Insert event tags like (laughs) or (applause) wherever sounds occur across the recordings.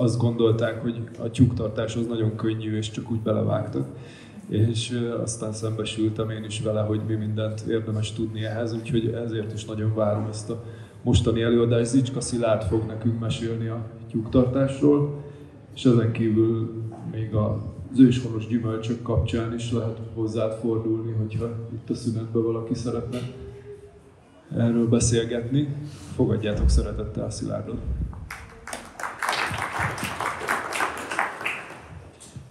azt gondolták, hogy a tyúktartás az nagyon könnyű, és csak úgy belevágtak. És aztán szembesültem én is vele, hogy mi mindent érdemes tudni ehhez, úgyhogy ezért is nagyon várom ezt a mostani előadást. Zicska Szilárd fog nekünk mesélni a tyúktartásról, és ezen kívül még az őshonos gyümölcsök kapcsán is lehet hozzád fordulni, hogyha itt a szünetben valaki szeretne erről beszélgetni. Fogadjátok szeretettel Szilárdot!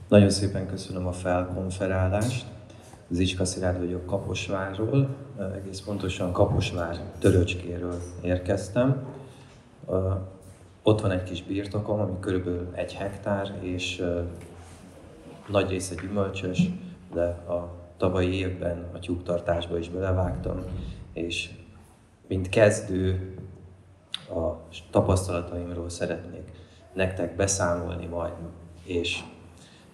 Nagyon szépen köszönöm a felkonferálást. Zicska Szilárd vagyok Kaposvárról, egész pontosan Kaposvár Töröcskéről érkeztem. Ott van egy kis birtokom, ami körülbelül egy hektár, és nagy része gyümölcsös, de a tavalyi évben a tyúktartásba is belevágtam, és mint kezdő a tapasztalataimról szeretnék nektek beszámolni majd, és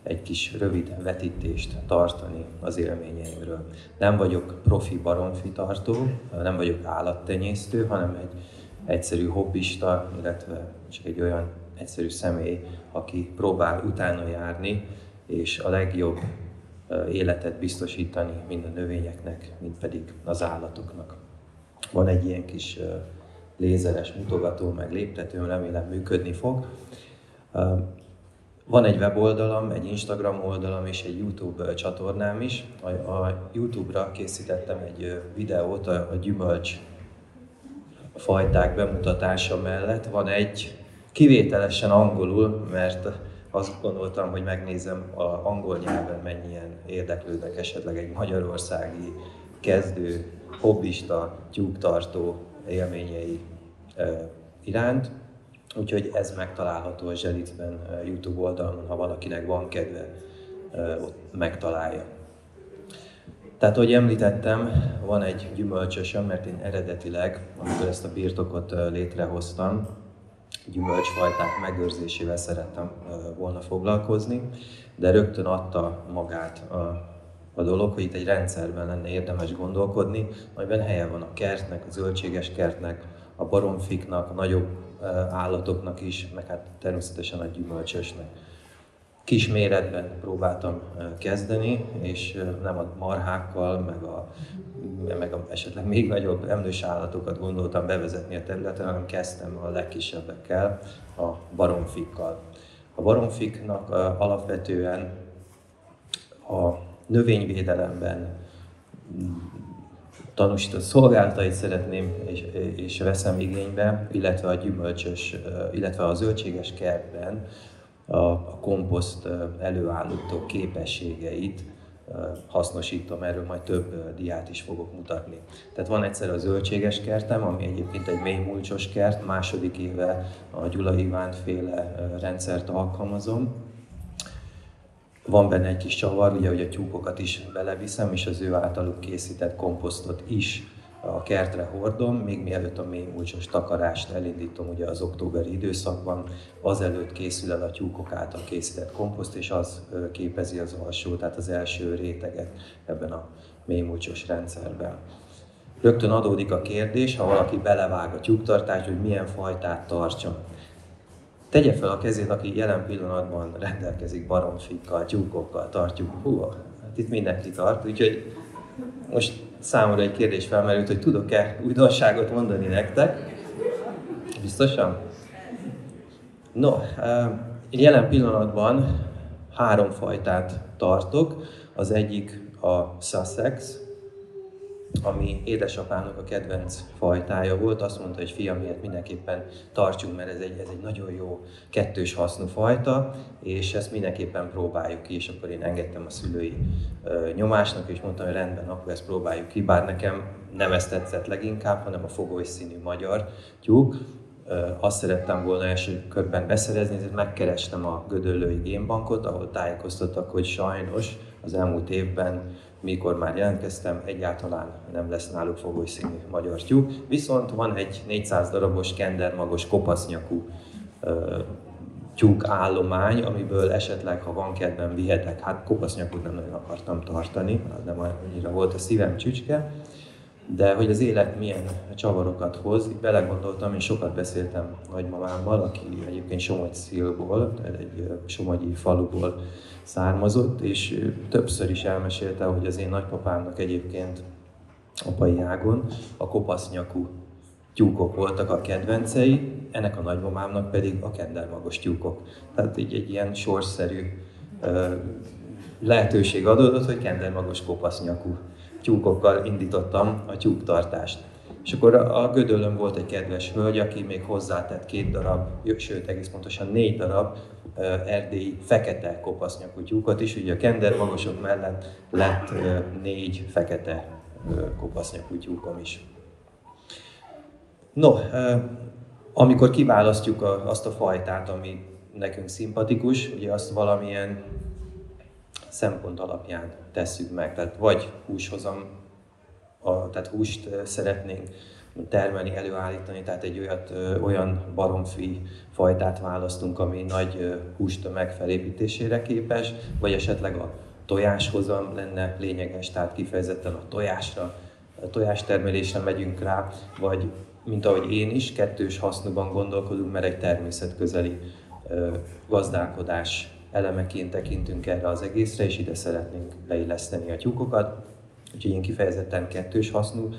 egy kis rövid vetítést tartani az élményeimről. Nem vagyok profi baromfi tartó, nem vagyok állattenyésztő, hanem egy egyszerű hobbista, illetve csak egy olyan egyszerű személy, aki próbál utána járni, és a legjobb életet biztosítani mind a növényeknek, mind pedig az állatoknak. Van egy ilyen kis lézeres mutogató, meg léptető, remélem működni fog. Van egy weboldalam, egy Instagram oldalam és egy YouTube csatornám is. A, a YouTube-ra készítettem egy videót a, a gyümölcs fajták bemutatása mellett. Van egy kivételesen angolul, mert azt gondoltam, hogy megnézem a angol nyelven mennyien érdeklődnek esetleg egy magyarországi kezdő, hobbista, tyúktartó élményei iránt. Úgyhogy ez megtalálható a Zselicben YouTube oldalon, ha valakinek van kedve, ott megtalálja. Tehát, ahogy említettem, van egy gyümölcsösöm, mert én eredetileg, amikor ezt a birtokot létrehoztam, gyümölcsfajták megőrzésével szerettem volna foglalkozni, de rögtön adta magát a, a dolog, hogy itt egy rendszerben lenne érdemes gondolkodni, amiben helye van a kertnek, a zöldséges kertnek, a baromfiknak, a nagyobb állatoknak is, meg hát természetesen a gyümölcsösnek. Kis méretben próbáltam kezdeni, és nem a marhákkal, meg, a, meg a esetleg még nagyobb emlős állatokat gondoltam bevezetni a területen, hanem kezdtem a legkisebbekkel, a baromfikkal. A baromfiknak alapvetően a növényvédelemben tanúsított szolgálatait szeretném és, és veszem igénybe, illetve a gyümölcsös, illetve a zöldséges kertben a, a komposzt előállító képességeit hasznosítom, erről majd több diát is fogok mutatni. Tehát van egyszer a zöldséges kertem, ami egyébként egy mély mulcsos kert, második éve a Gyula Iván féle rendszert alkalmazom, van benne egy kis csavar, ugye, hogy a tyúkokat is beleviszem, és az ő általuk készített komposztot is a kertre hordom, még mielőtt a mély múlcsos takarást elindítom ugye az októberi időszakban, azelőtt készül el a tyúkok által készített komposzt, és az képezi az alsó, tehát az első réteget ebben a mély múlcsos rendszerben. Rögtön adódik a kérdés, ha valaki belevág a tyúktartásba, hogy milyen fajtát tartson. Tegye fel a kezét, aki jelen pillanatban rendelkezik baromfikkal, tyúkokkal, tartjuk. Hú, hát itt mindenki tart, úgyhogy most számomra egy kérdés felmerült, hogy tudok-e újdonságot mondani nektek? Biztosan? No, eh, jelen pillanatban három fajtát tartok. Az egyik a Sussex, ami édesapának a kedvenc fajtája volt, azt mondta, hogy fiam, miért mindenképpen tartsunk, mert ez egy, ez egy nagyon jó kettős hasznú fajta, és ezt mindenképpen próbáljuk ki, és akkor én engedtem a szülői ö, nyomásnak, és mondtam, hogy rendben, akkor ezt próbáljuk ki, bár nekem nem ezt tetszett leginkább, hanem a fogoly színű magyar tyúk, azt szerettem volna első körben beszerezni, ezért megkerestem a Gödöllői Gémbankot, ahol tájékoztattak, hogy sajnos az elmúlt évben mikor már jelentkeztem, egyáltalán nem lesz náluk fogolyszínű magyar tyúk. Viszont van egy 400 darabos kendermagos kopasznyakú tyúk állomány, amiből esetleg, ha van kedvem, vihetek. Hát kopasznyakút nem nagyon akartam tartani, nem annyira volt a szívem csücske. De hogy az élet milyen csavarokat hoz, itt belegondoltam, én sokat beszéltem nagymamámmal, aki egyébként Somogy Szilból, egy somogyi faluból származott, és többször is elmesélte, hogy az én nagypapámnak egyébként apai ágon a kopasznyakú tyúkok voltak a kedvencei, ennek a nagymamámnak pedig a kendermagos tyúkok. Tehát így egy ilyen sorszerű lehetőség adódott, hogy kendermagos kopasznyakú tyúkokkal indítottam a tyúktartást. És akkor a Gödöllön volt egy kedves hölgy, aki még hozzátett két darab, sőt egész pontosan négy darab erdélyi fekete kopasznyakú tyúkot is. Ugye a kendermagosok mellett lett négy fekete kopasznyakú tyúkom is. No, amikor kiválasztjuk azt a fajtát, ami nekünk szimpatikus, ugye azt valamilyen szempont alapján tesszük meg. Tehát vagy húshozam, a, tehát húst szeretnénk termelni, előállítani, tehát egy olyat, olyan baromfi fajtát választunk, ami nagy hústömeg felépítésére képes, vagy esetleg a tojáshozam lenne lényeges, tehát kifejezetten a tojásra, a tojástermelésre megyünk rá, vagy mint ahogy én is, kettős hasznúban gondolkodunk, mert egy természetközeli gazdálkodás elemeként tekintünk erre az egészre, és ide szeretnénk beilleszteni a tyúkokat. Úgyhogy én kifejezetten kettős hasznú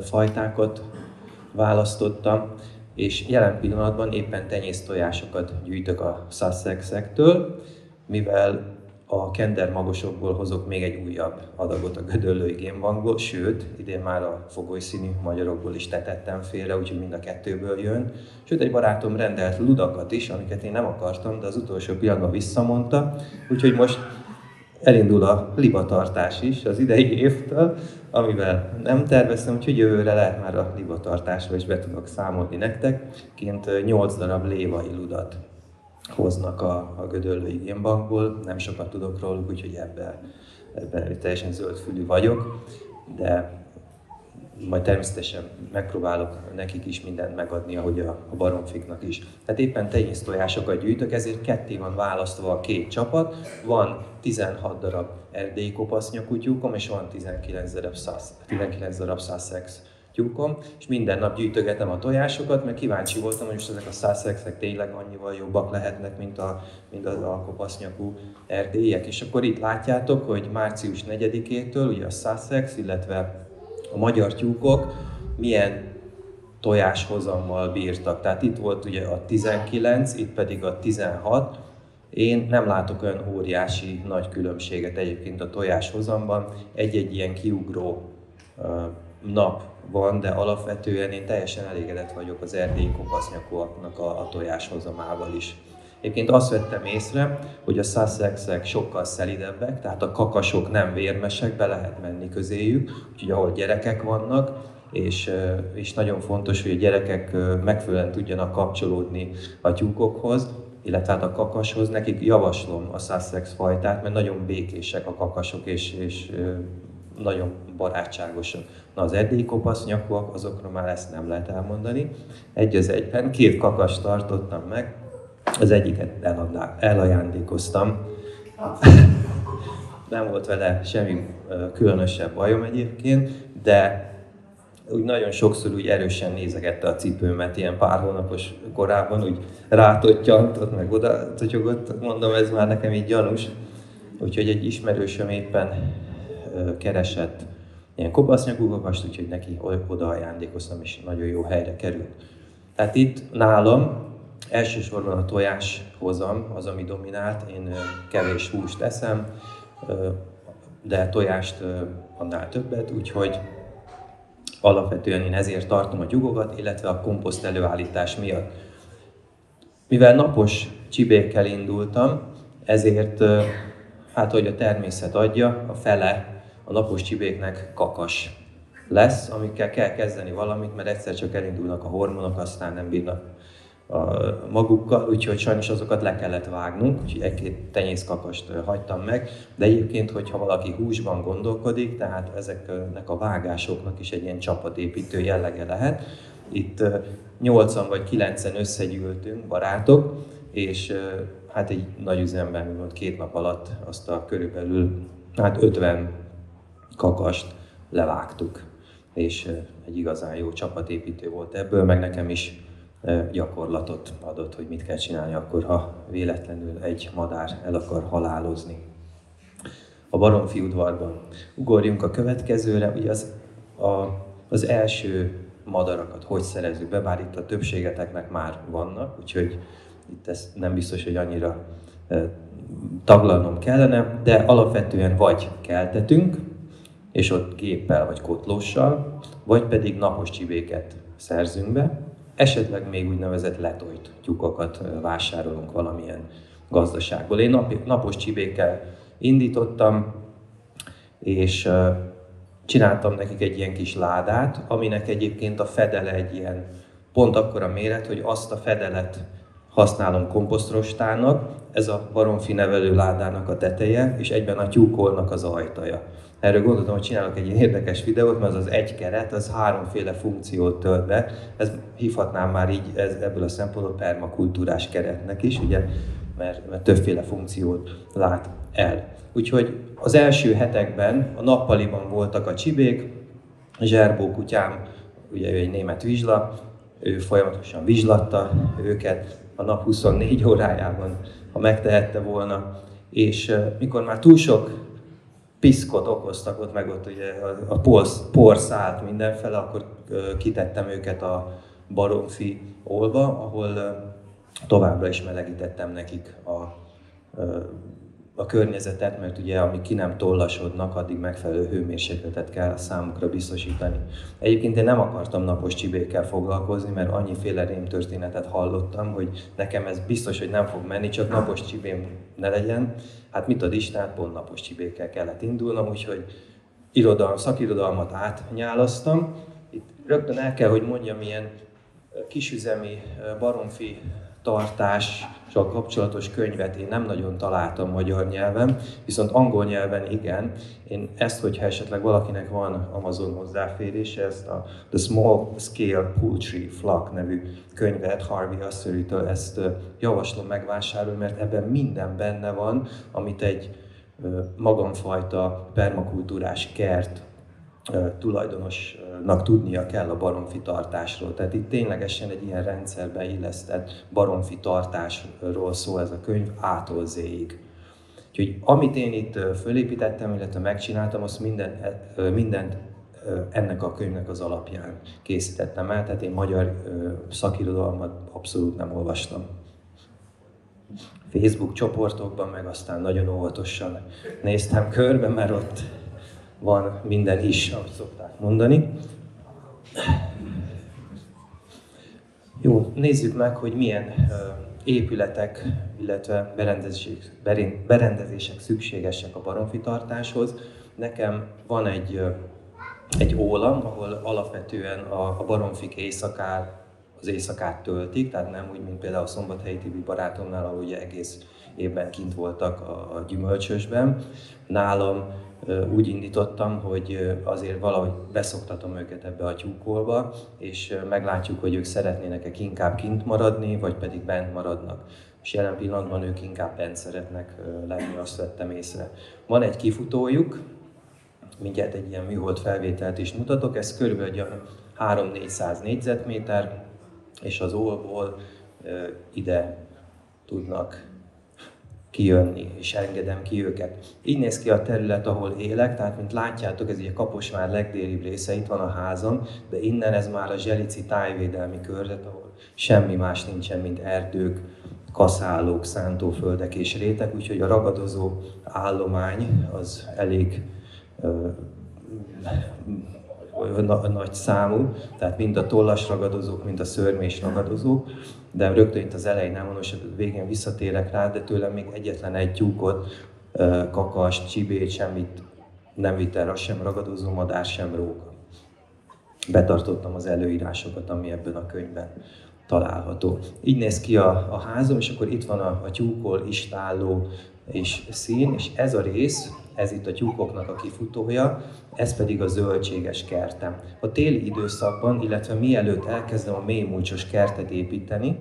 fajtákat választottam, és jelen pillanatban éppen tenyésztojásokat gyűjtök a Sussex-ektől, mivel a Kender magosokból hozok még egy újabb adagot a Gödöllői Gémbankból, sőt, idén már a fogolyszínű magyarokból is tetettem félre, úgyhogy mind a kettőből jön. Sőt, egy barátom rendelt ludakat is, amiket én nem akartam, de az utolsó pillanatban visszamondta, úgyhogy most elindul a libatartás is az idei évtől, amivel nem terveztem, úgyhogy jövőre lehet már a libatartásra is be tudok számolni nektek. Kint 8 darab lévai ludat hoznak a, a Gödöllői Gémbankból, nem sokat tudok róluk, úgyhogy ebben, ebben teljesen zöldfülű vagyok, de majd természetesen megpróbálok nekik is mindent megadni, ahogy a, a baromfiknak is. Tehát éppen tenyésztojásokat gyűjtök, ezért ketté van választva a két csapat. Van 16 darab erdélyi kopasznyakútyúkom, és van 19 darab, szász, 19 darab Sussex tyúkom, és minden nap gyűjtögetem a tojásokat, mert kíváncsi voltam, hogy most ezek a szászexek tényleg annyival jobbak lehetnek, mint, a, mint az a kopasznyakú erdélyek. És akkor itt látjátok, hogy március 4-től ugye a Sussex, illetve a magyar tyúkok milyen tojáshozammal bírtak. Tehát itt volt ugye a 19, itt pedig a 16. Én nem látok olyan óriási nagy különbséget egyébként a tojáshozamban. Egy-egy ilyen kiugró nap van, de alapvetően én teljesen elégedett vagyok az erdélyi kopasznyakúaknak a, a tojáshozamával is. Egyébként azt vettem észre, hogy a Sussexek sokkal szelidebbek, tehát a kakasok nem vérmesek, be lehet menni közéjük, úgyhogy ahol gyerekek vannak, és, és nagyon fontos, hogy a gyerekek megfelelően tudjanak kapcsolódni a tyúkokhoz, illetve hát a kakashoz, nekik javaslom a Sussex fajtát, mert nagyon békések a kakasok, és, és nagyon barátságosak. Na az erdélyi kopasznyakúak, azokról már ezt nem lehet elmondani. Egy az egyben, két kakas tartottam meg, az egyiket elajándékoztam. nem volt vele semmi különösebb bajom egyébként, de úgy nagyon sokszor úgy erősen nézegette a cipőmet, ilyen pár hónapos korában, úgy rátottyant, meg oda totyogott, mondom, ez már nekem így gyanús. Úgyhogy egy ismerősöm éppen keresett ilyen kopasznyakú kakast, úgyhogy neki oda ajándékoztam, és nagyon jó helyre került. Tehát itt nálam elsősorban a tojás hozam az, ami dominált. Én kevés húst eszem, de tojást annál többet, úgyhogy alapvetően én ezért tartom a tyúkokat, illetve a komposzt előállítás miatt. Mivel napos csibékkel indultam, ezért, hát hogy a természet adja, a fele a napos csibéknek kakas lesz, amikkel kell kezdeni valamit, mert egyszer csak elindulnak a hormonok, aztán nem bírnak a magukkal, úgyhogy sajnos azokat le kellett vágnunk, úgyhogy egy-két tenyészkakast hagytam meg, de egyébként, hogyha valaki húsban gondolkodik, tehát ezeknek a vágásoknak is egy ilyen csapatépítő jellege lehet. Itt 80 vagy 90 összegyűltünk, barátok, és hát egy nagy üzemben, két nap alatt azt a körülbelül hát 50 kakast levágtuk. és egy igazán jó csapatépítő volt ebből, meg nekem is gyakorlatot adott, hogy mit kell csinálni akkor, ha véletlenül egy madár el akar halálozni. A Baromfi udvarban. Ugorjunk a következőre, ugye az, a, az első madarakat hogy szerezzük be, bár itt a többségeteknek már vannak, úgyhogy itt ez nem biztos, hogy annyira taglalnom kellene, de alapvetően vagy keltetünk, és ott géppel vagy kotlóssal, vagy pedig napos csibéket szerzünk be, esetleg még úgynevezett letolt tyúkokat vásárolunk valamilyen gazdaságból. Én napi, napos csibékkel indítottam, és csináltam nekik egy ilyen kis ládát, aminek egyébként a fedele egy ilyen pont akkora méret, hogy azt a fedelet használom komposztrostának, ez a baromfi nevelő ládának a teteje, és egyben a tyúkolnak az ajtaja. Erről gondoltam, hogy csinálok egy ilyen érdekes videót, mert az az egy keret, az háromféle funkciót tölt be. Ez hívhatnám már így ez, ebből a szempontból permakultúrás keretnek is, ugye, mert, mert többféle funkciót lát el. Úgyhogy az első hetekben a nappaliban voltak a csibék, Zserbó kutyám, ugye ő egy német vizsla, ő folyamatosan vizslatta őket a nap 24 órájában, ha megtehette volna, és mikor már túl sok piszkot okoztak ott, meg ott ugye a por, por szállt mindenfele, akkor kitettem őket a baromfi olba, ahol továbbra is melegítettem nekik a a környezetet, mert ugye amíg ki nem tollasodnak, addig megfelelő hőmérsékletet kell számukra biztosítani. Egyébként én nem akartam napos csibékkel foglalkozni, mert annyiféle rémtörténetet hallottam, hogy nekem ez biztos, hogy nem fog menni, csak napos csibém ne legyen. Hát mit ad Isten, pont napos csibékkel kellett indulnom, úgyhogy irodalom, szakirodalmat átnyálaztam. Itt rögtön el kell, hogy mondjam, ilyen kisüzemi baromfi tartással kapcsolatos könyvet én nem nagyon találtam magyar nyelven, viszont angol nyelven igen. Én ezt, hogyha esetleg valakinek van Amazon hozzáférése, ezt a The Small Scale Poultry Flock nevű könyvet Harvey Assery-től, ezt javaslom megvásárolni, mert ebben minden benne van, amit egy magamfajta permakultúrás kert tulajdonosnak tudnia kell a baromfi tartásról. Tehát itt ténylegesen egy ilyen rendszerbe illesztett baromfi tartásról szól ez a könyv ától zéig. Úgyhogy amit én itt fölépítettem, illetve megcsináltam, azt minden, mindent ennek a könyvnek az alapján készítettem el, tehát én magyar szakirodalmat abszolút nem olvastam. Facebook csoportokban meg aztán nagyon óvatosan néztem körbe, mert ott van minden is, ahogy szokták mondani. Jó, nézzük meg, hogy milyen épületek, illetve berendezések, berendezések szükségesek a baromfi tartáshoz. Nekem van egy, egy ólam, ahol alapvetően a, a baromfik éjszakát, az éjszakát töltik, tehát nem úgy, mint például a Szombathelyi Tibi barátomnál, ahol ugye egész évben kint voltak a, a gyümölcsösben. Nálam úgy indítottam, hogy azért valahogy beszoktatom őket ebbe a tyúkolba, és meglátjuk, hogy ők szeretnének-e inkább kint maradni, vagy pedig bent maradnak. És jelen pillanatban ők inkább bent szeretnek lenni, azt vettem észre. Van egy kifutójuk, mindjárt egy ilyen műhold felvételt is mutatok, ez körülbelül 3-400 négyzetméter, és az ólból ide tudnak kijönni, és engedem ki őket. Így néz ki a terület, ahol élek, tehát mint látjátok, ez ugye Kaposvár legdélibb része, itt van a házam, de innen ez már a Zselici tájvédelmi körzet, ahol semmi más nincsen, mint erdők, kaszálók, szántóföldek és rétek, úgyhogy a ragadozó állomány az elég nagy számú, tehát mind a tollas ragadozók, mind a szörmés ragadozók de rögtön itt az elején nem mondom, végén visszatérek rá, de tőlem még egyetlen egy tyúkot, kakas, csibét, semmit nem vitt el, sem ragadozó madár, sem róka. Betartottam az előírásokat, ami ebben a könyvben található. Így néz ki a, a házam, és akkor itt van a, a tyúkol, istálló és szín, és ez a rész, ez itt a tyúkoknak a kifutója, ez pedig a zöldséges kertem. A téli időszakban, illetve mielőtt elkezdem a mély múlcsos kertet építeni,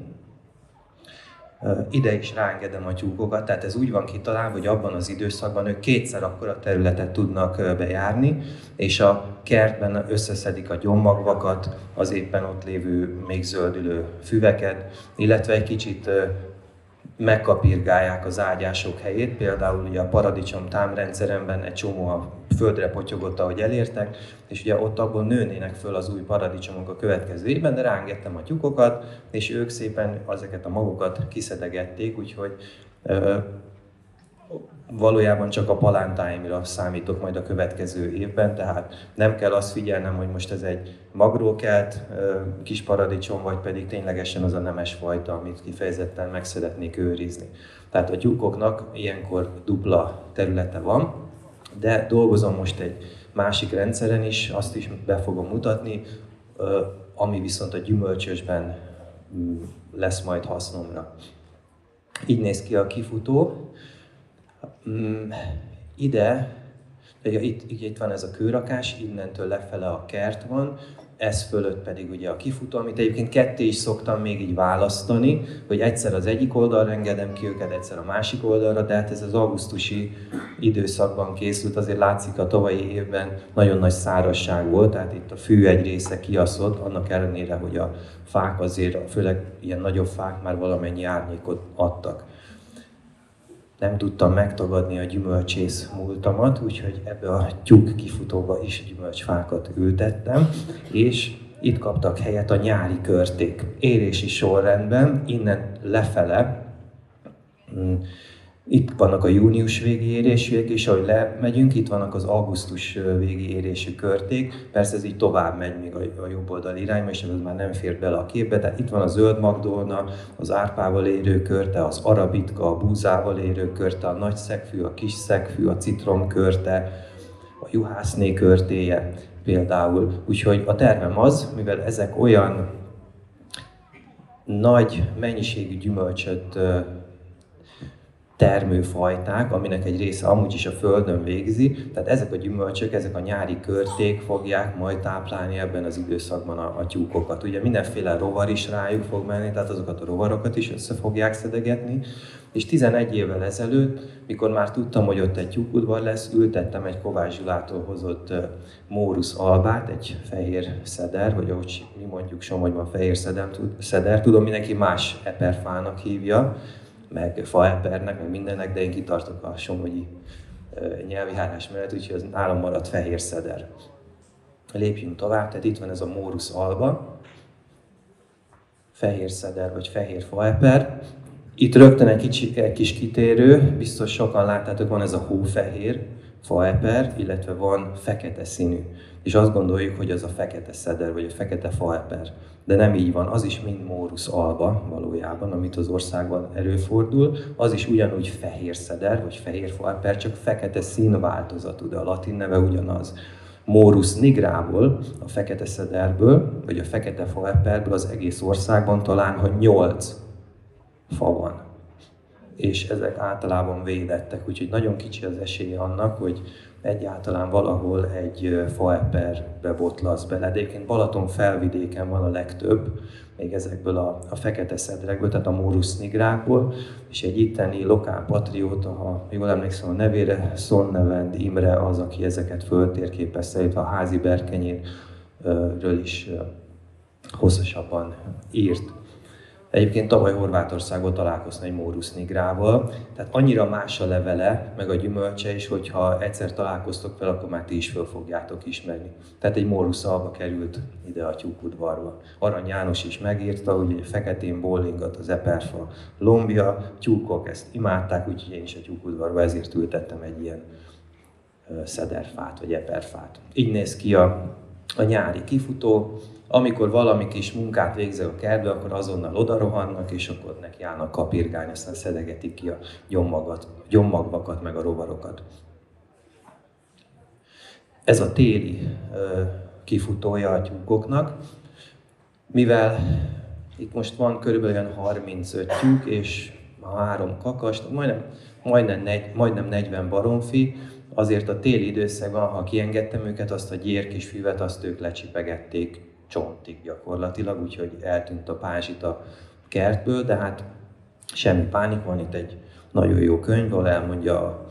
ide is ráengedem a tyúkokat, tehát ez úgy van kitalálva, hogy abban az időszakban ők kétszer akkora területet tudnak bejárni, és a kertben összeszedik a gyommagvakat, az éppen ott lévő még zöldülő füveket, illetve egy kicsit megkapirgálják az ágyások helyét, például ugye a paradicsom támrendszeremben egy csomó a földre potyogott, ahogy elértek, és ugye ott abból nőnének föl az új paradicsomok a következő évben, de rángettem a tyúkokat, és ők szépen ezeket a magokat kiszedegették, úgyhogy valójában csak a palántáimra számítok majd a következő évben, tehát nem kell azt figyelnem, hogy most ez egy magrókelt kis paradicsom, vagy pedig ténylegesen az a nemes fajta, amit kifejezetten meg szeretnék őrizni. Tehát a tyúkoknak ilyenkor dupla területe van, de dolgozom most egy másik rendszeren is, azt is be fogom mutatni, ami viszont a gyümölcsösben mm, lesz majd hasznomra. Így néz ki a kifutó. Mm, ide, itt, itt van ez a kőrakás, innentől lefele a kert van, ez fölött pedig ugye a kifutó, amit egyébként ketté is szoktam még így választani, hogy egyszer az egyik oldalra engedem ki őket, egyszer a másik oldalra, de hát ez az augusztusi időszakban készült, azért látszik a tavalyi évben nagyon nagy szárazság volt, tehát itt a fű egy része kiaszott, annak ellenére, hogy a fák azért, főleg ilyen nagyobb fák már valamennyi árnyékot adtak nem tudtam megtagadni a gyümölcsész múltamat, úgyhogy ebbe a tyúk kifutóba is gyümölcsfákat ültettem, és itt kaptak helyet a nyári körték. Érési sorrendben, innen lefele mm, itt vannak a június végi érésűek, és ahogy lemegyünk, itt vannak az augusztus végi érésű körték. Persze ez így tovább megy még a, jobb oldal irányba, és ez már nem fér bele a képbe. Tehát itt van a zöld magdolna, az árpával érő körte, az arabitka, a búzával érő körte, a nagy szegfű, a kis szegfű, a citrom körte, a juhászné körtéje például. Úgyhogy a tervem az, mivel ezek olyan nagy mennyiségű gyümölcsöt termőfajták, aminek egy része amúgy is a földön végzi, tehát ezek a gyümölcsök, ezek a nyári körték fogják majd táplálni ebben az időszakban a, a tyúkokat. Ugye mindenféle rovar is rájuk fog menni, tehát azokat a rovarokat is össze fogják szedegetni, és 11 évvel ezelőtt, mikor már tudtam, hogy ott egy tyúkudvar lesz, ültettem egy Kovács Zsulától hozott Mórus albát, egy fehér szeder, vagy ahogy mi mondjuk Somogyban fehér szeder, tudom, mindenki más eperfának hívja, meg faembernek, meg mindennek, de én kitartok a somogyi nyelvi hárás mellett, úgyhogy az nálam maradt fehér szeder. Lépjünk tovább, tehát itt van ez a Mórus alba, fehér szeder vagy fehér faeper. Itt rögtön egy, kicsi, egy kis kitérő, biztos sokan láttátok, van ez a hófehér faeper, illetve van fekete színű. És azt gondoljuk, hogy az a fekete szeder, vagy a fekete faeper de nem így van. Az is mind Mórus alba valójában, amit az országban előfordul. Az is ugyanúgy fehér szeder, vagy fehér falper, csak fekete színváltozatú, de a latin neve ugyanaz. Mórus nigrából, a fekete szederből, vagy a fekete faeperből az egész országban talán, hogy nyolc fa van. És ezek általában védettek, úgyhogy nagyon kicsi az esélye annak, hogy egyáltalán valahol egy faeperbe botlasz bele. De egyébként Balaton felvidéken van a legtöbb, még ezekből a, a fekete szedrekből, tehát a Morus nigrákból, és egy itteni lokál patrióta, ha jól emlékszem a nevére, Sonnevend Imre az, aki ezeket föltérképezte, illetve a házi berkenyéről is hosszasabban írt. Egyébként tavaly Horvátországban találkoztam egy Mórus nigrával, tehát annyira más a levele, meg a gyümölcse is, hogyha egyszer találkoztok fel, akkor már ti is föl fogjátok ismerni. Tehát egy Mórus alba került ide a tyúkudvarba. Arany János is megírta, hogy feketén bólingat az eperfa lombja, tyúkok ezt imádták, úgyhogy én is a tyúkudvarba ezért ültettem egy ilyen szederfát, vagy eperfát. Így néz ki a, a nyári kifutó, amikor valami kis munkát végzel a kertbe, akkor azonnal odarohannak, és akkor neki állnak kapirgálni, aztán szedegetik ki a gyommagat, gyommagvakat, meg a rovarokat. Ez a téli ö, kifutója a tyúkoknak, mivel itt most van körülbelül 35 tyúk, és három kakas, majdnem, majdnem, negy, majdnem 40 baromfi, azért a téli időszakban, ha kiengedtem őket, azt a gyérkis füvet, azt ők lecsipegették csontig gyakorlatilag, úgyhogy eltűnt a pázsit a kertből, de hát semmi pánik, van itt egy nagyon jó könyv, ahol elmondja a,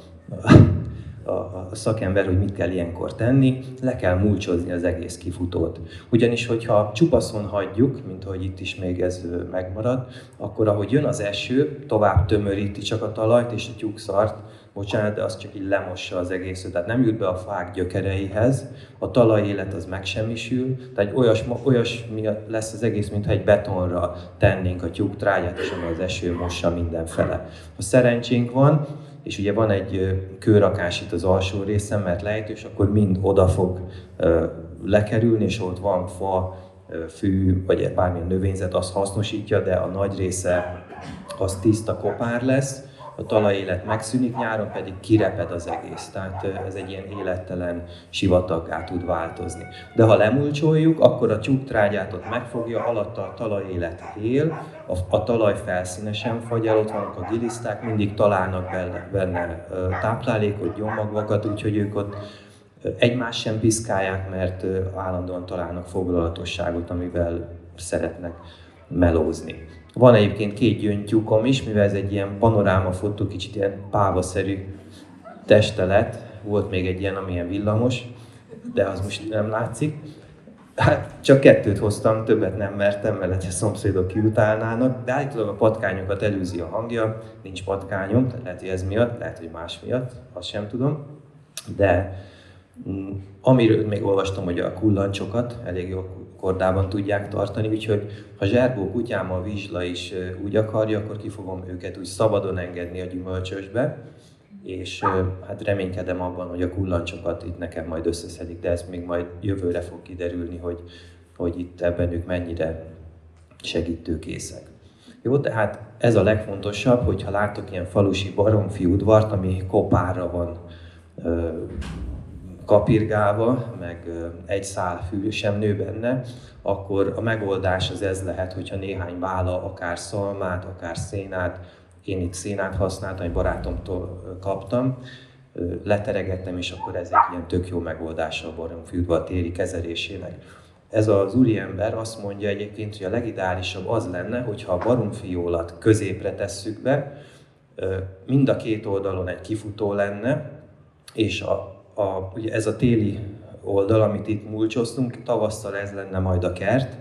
a, a szakember, hogy mit kell ilyenkor tenni, le kell mulcsozni az egész kifutót. Ugyanis, hogyha csupaszon hagyjuk, mint ahogy itt is még ez megmarad, akkor ahogy jön az eső, tovább tömöríti csak a talajt és a tyúkszart, bocsánat, de az csak így lemossa az egészet. Tehát nem jut be a fák gyökereihez, a talajélet az megsemmisül, tehát olyas, olyas lesz az egész, mintha egy betonra tennénk a tyúk trágyát, és az eső mossa mindenfele. Ha szerencsénk van, és ugye van egy kőrakás itt az alsó részen, mert lejtős, akkor mind oda fog lekerülni, és ott van fa, fű, vagy bármilyen növényzet, az hasznosítja, de a nagy része az tiszta kopár lesz, a talajélet megszűnik, nyáron pedig kireped az egész. Tehát ez egy ilyen élettelen sivataggá tud változni. De ha lemulcsoljuk, akkor a tyúktrágyát ott megfogja, alatta a talajélet él, a, a talaj felszínesen fagy el, ott vannak a giliszták, mindig találnak benne, benne táplálékot, gyomagvakat, úgyhogy ők ott egymás sem piszkálják, mert állandóan találnak foglalatosságot, amivel szeretnek melózni. Van egyébként két gyöngytyúkom is, mivel ez egy ilyen panoráma fotó, kicsit ilyen pávaszerű testelet. Volt még egy ilyen, amilyen villamos, de az most nem látszik. Hát csak kettőt hoztam, többet nem mertem, mert a szomszédok kiutálnának, de állítólag a patkányokat előzi a hangja, nincs patkányom, lehet, hogy ez miatt, lehet, hogy más miatt, azt sem tudom. De mm, amiről még olvastam, hogy a kullancsokat elég jó kordában tudják tartani, úgyhogy ha zserbó kutyám a vizsla is úgy akarja, akkor ki fogom őket úgy szabadon engedni a gyümölcsösbe, és hát reménykedem abban, hogy a kullancsokat itt nekem majd összeszedik, de ez még majd jövőre fog kiderülni, hogy, hogy itt ebben ők mennyire segítőkészek. Jó, tehát ez a legfontosabb, hogyha látok ilyen falusi baromfi udvart, ami kopárra van kapirgálva, meg egy szál fű sem nő benne, akkor a megoldás az ez lehet, hogyha néhány vála, akár szalmát, akár szénát, én itt szénát használtam, egy barátomtól kaptam, leteregettem, és akkor ez egy ilyen tök jó megoldása a baromfiúdva a téri kezelésének. Ez az úriember azt mondja egyébként, hogy a legideálisabb az lenne, hogyha a baromfiólat középre tesszük be, mind a két oldalon egy kifutó lenne, és a a, ugye ez a téli oldal, amit itt mulcsoztunk, tavasszal ez lenne majd a kert,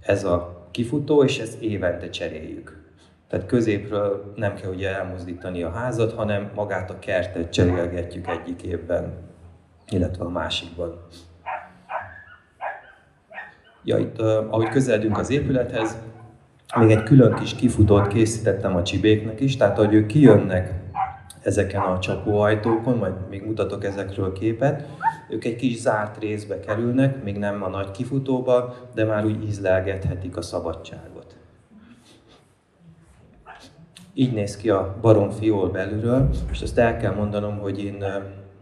ez a kifutó, és ezt évente cseréljük. Tehát középről nem kell ugye elmozdítani a házat, hanem magát a kertet cserélgetjük egyik évben, illetve a másikban. Ja, itt, ahogy közeledünk az épülethez, még egy külön kis kifutót készítettem a csibéknek is, tehát ahogy ők kijönnek ezeken a csapóajtókon, majd még mutatok ezekről képet. Ők egy kis zárt részbe kerülnek, még nem a nagy kifutóba, de már úgy ízlelgethetik a szabadságot. Így néz ki a baromfiól belülről, és azt el kell mondanom, hogy én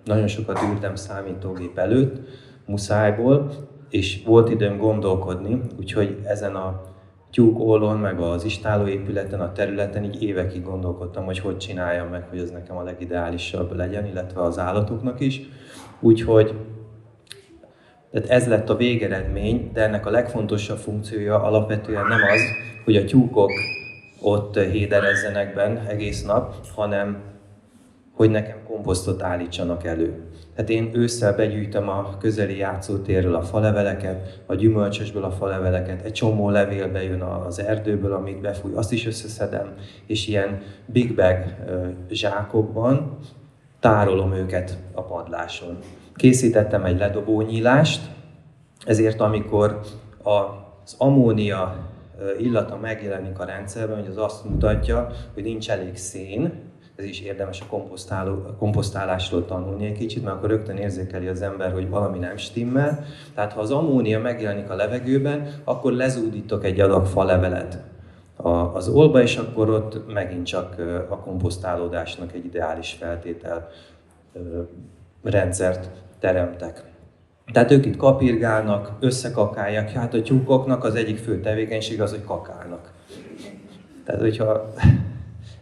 nagyon sokat ültem számítógép előtt, muszájból, és volt időm gondolkodni, úgyhogy ezen a tyúkólon, meg az istálóépületen, a területen így évekig gondolkodtam, hogy hogy csináljam meg, hogy ez nekem a legideálisabb legyen, illetve az állatoknak is. Úgyhogy tehát ez lett a végeredmény, de ennek a legfontosabb funkciója alapvetően nem az, hogy a tyúkok ott héderezzenek benn egész nap, hanem hogy nekem komposztot állítsanak elő. Tehát én ősszel begyűjtöm a közeli játszótérről a faleveleket, a gyümölcsösből a faleveleket, egy csomó levél bejön az erdőből, amit befúj, azt is összeszedem, és ilyen big bag zsákokban tárolom őket a padláson. Készítettem egy ledobónyílást, ezért amikor az ammónia illata megjelenik a rendszerben, hogy az azt mutatja, hogy nincs elég szén, ez is érdemes a komposztáló, komposztálásról tanulni egy kicsit, mert akkor rögtön érzékeli az ember, hogy valami nem stimmel. Tehát ha az ammónia megjelenik a levegőben, akkor lezúdítok egy adag falevelet az olba, és akkor ott megint csak a komposztálódásnak egy ideális feltétel rendszert teremtek. Tehát ők itt kapirgálnak, összekakálják, hát a tyúkoknak az egyik fő tevékenység az, hogy kakálnak. Tehát, hogyha